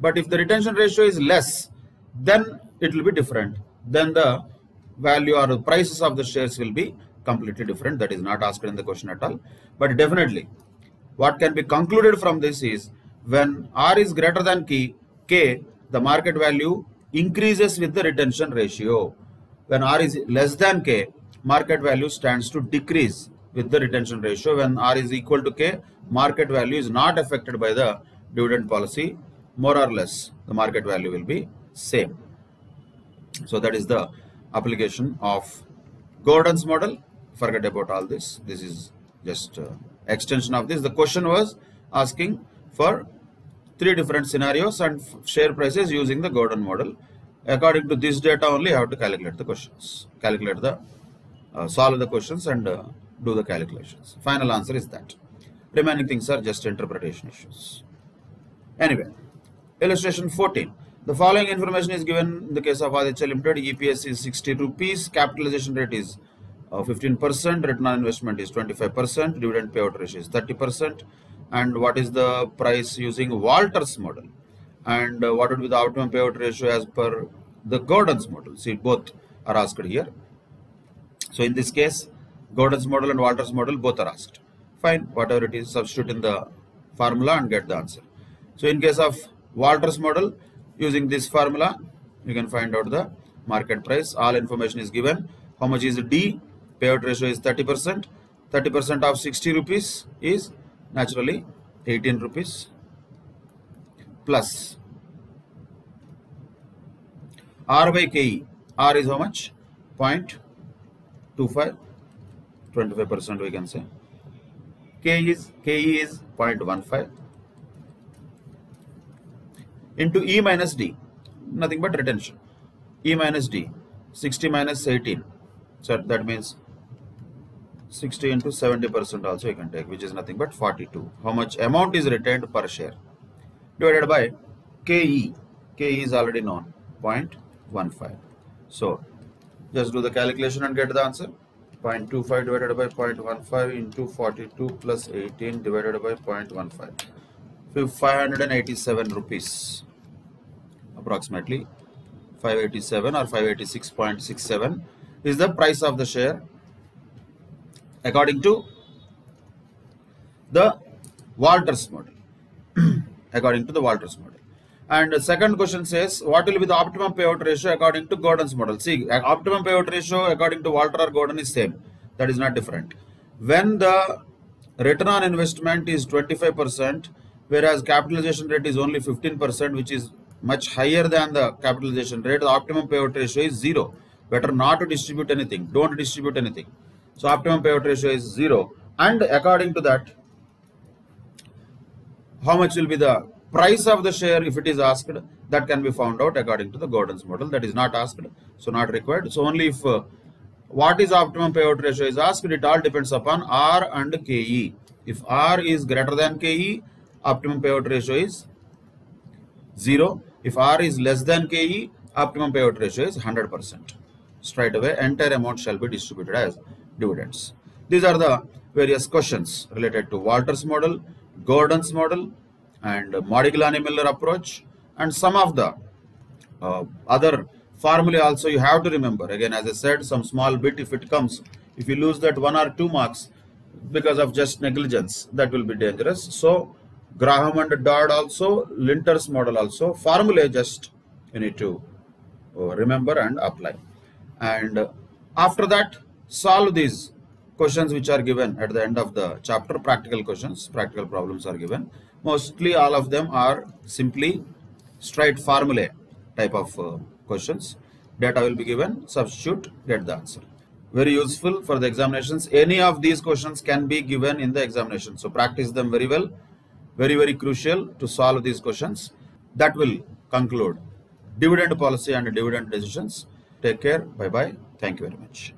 But if the retention ratio is less, then it will be different. Then the value or the prices of the shares will be completely different. That is not asked in the question at all. But definitely, what can be concluded from this is when R is greater than K, K the market value increases with the retention ratio. When R is less than K, market value stands to decrease with the retention ratio. When R is equal to K, market value is not affected by the dividend policy. More or less, the market value will be same. So that is the application of Gordon's model. Forget about all this. This is just uh, extension of this. The question was asking for three different scenarios and share prices using the Gordon model. According to this data only, you have to calculate the questions, calculate the, uh, solve the questions and uh, do the calculations. Final answer is that. Remaining things are just interpretation issues. Anyway, illustration 14. The following information is given in the case of Aditya Limited. EPS is 60 rupees, capitalization rate is 15%, uh, return on investment is 25%, dividend payout ratio is 30%, and what is the price using Walters model, and uh, what would be the optimum payout ratio as per the Gordon's model. See, both are asked here. So in this case, Gordon's model and Walters model both are asked. Fine, whatever it is, substitute in the formula and get the answer. So in case of Walters model, using this formula, you can find out the market price. All information is given. How much is D? Payout ratio is 30%. 30% of 60 rupees is naturally 18 rupees plus R by KE. R is how much? 0.25. 25% we can say. K is KE is 0.15 into E minus D, nothing but retention. E minus D, 60 minus 18. So that means 60 into 70% also you can take, which is nothing but 42. How much amount is retained per share? Divided by KE. KE is already known, 0.15. So just do the calculation and get the answer. 0.25 divided by 0.15 into 42 plus 18 divided by 0.15. 587 rupees approximately 587 or 586.67 is the price of the share according to the Walters model. According to the Walters model. And the second question says what will be the optimum payout ratio according to Gordon's model? See optimum payout ratio according to Walter or Gordon is same. That is not different. When the return on investment is 25 percent whereas capitalization rate is only 15% which is much higher than the capitalization rate the optimum payout ratio is zero. Better not to distribute anything. Don't distribute anything so optimum payout ratio is zero. And according to that how much will be the price of the share? If it is asked that can be found out according to the Gordon's model. That is not asked so not required. So only if uh, what is optimum payout ratio is asked it all depends upon R and KE if R is greater than KE optimum payout ratio is 0. If R is less than KE, optimum payout ratio is 100%. Straight away, entire amount shall be distributed as dividends. These are the various questions related to Walters model, Gordon's model, and Modigliani-Miller approach, and some of the uh, other formulae also you have to remember. Again, as I said, some small bit if it comes, if you lose that one or two marks because of just negligence, that will be dangerous. So, Graham and Dodd also, Lintner's model also, formula just you need to uh, remember and apply. And after that, solve these questions which are given at the end of the chapter, practical questions, practical problems are given. Mostly all of them are simply straight formula type of uh, questions. Data will be given, substitute, get the answer. Very useful for the examinations. Any of these questions can be given in the examination. So practice them very well very very crucial to solve these questions that will conclude dividend policy and dividend decisions take care bye bye thank you very much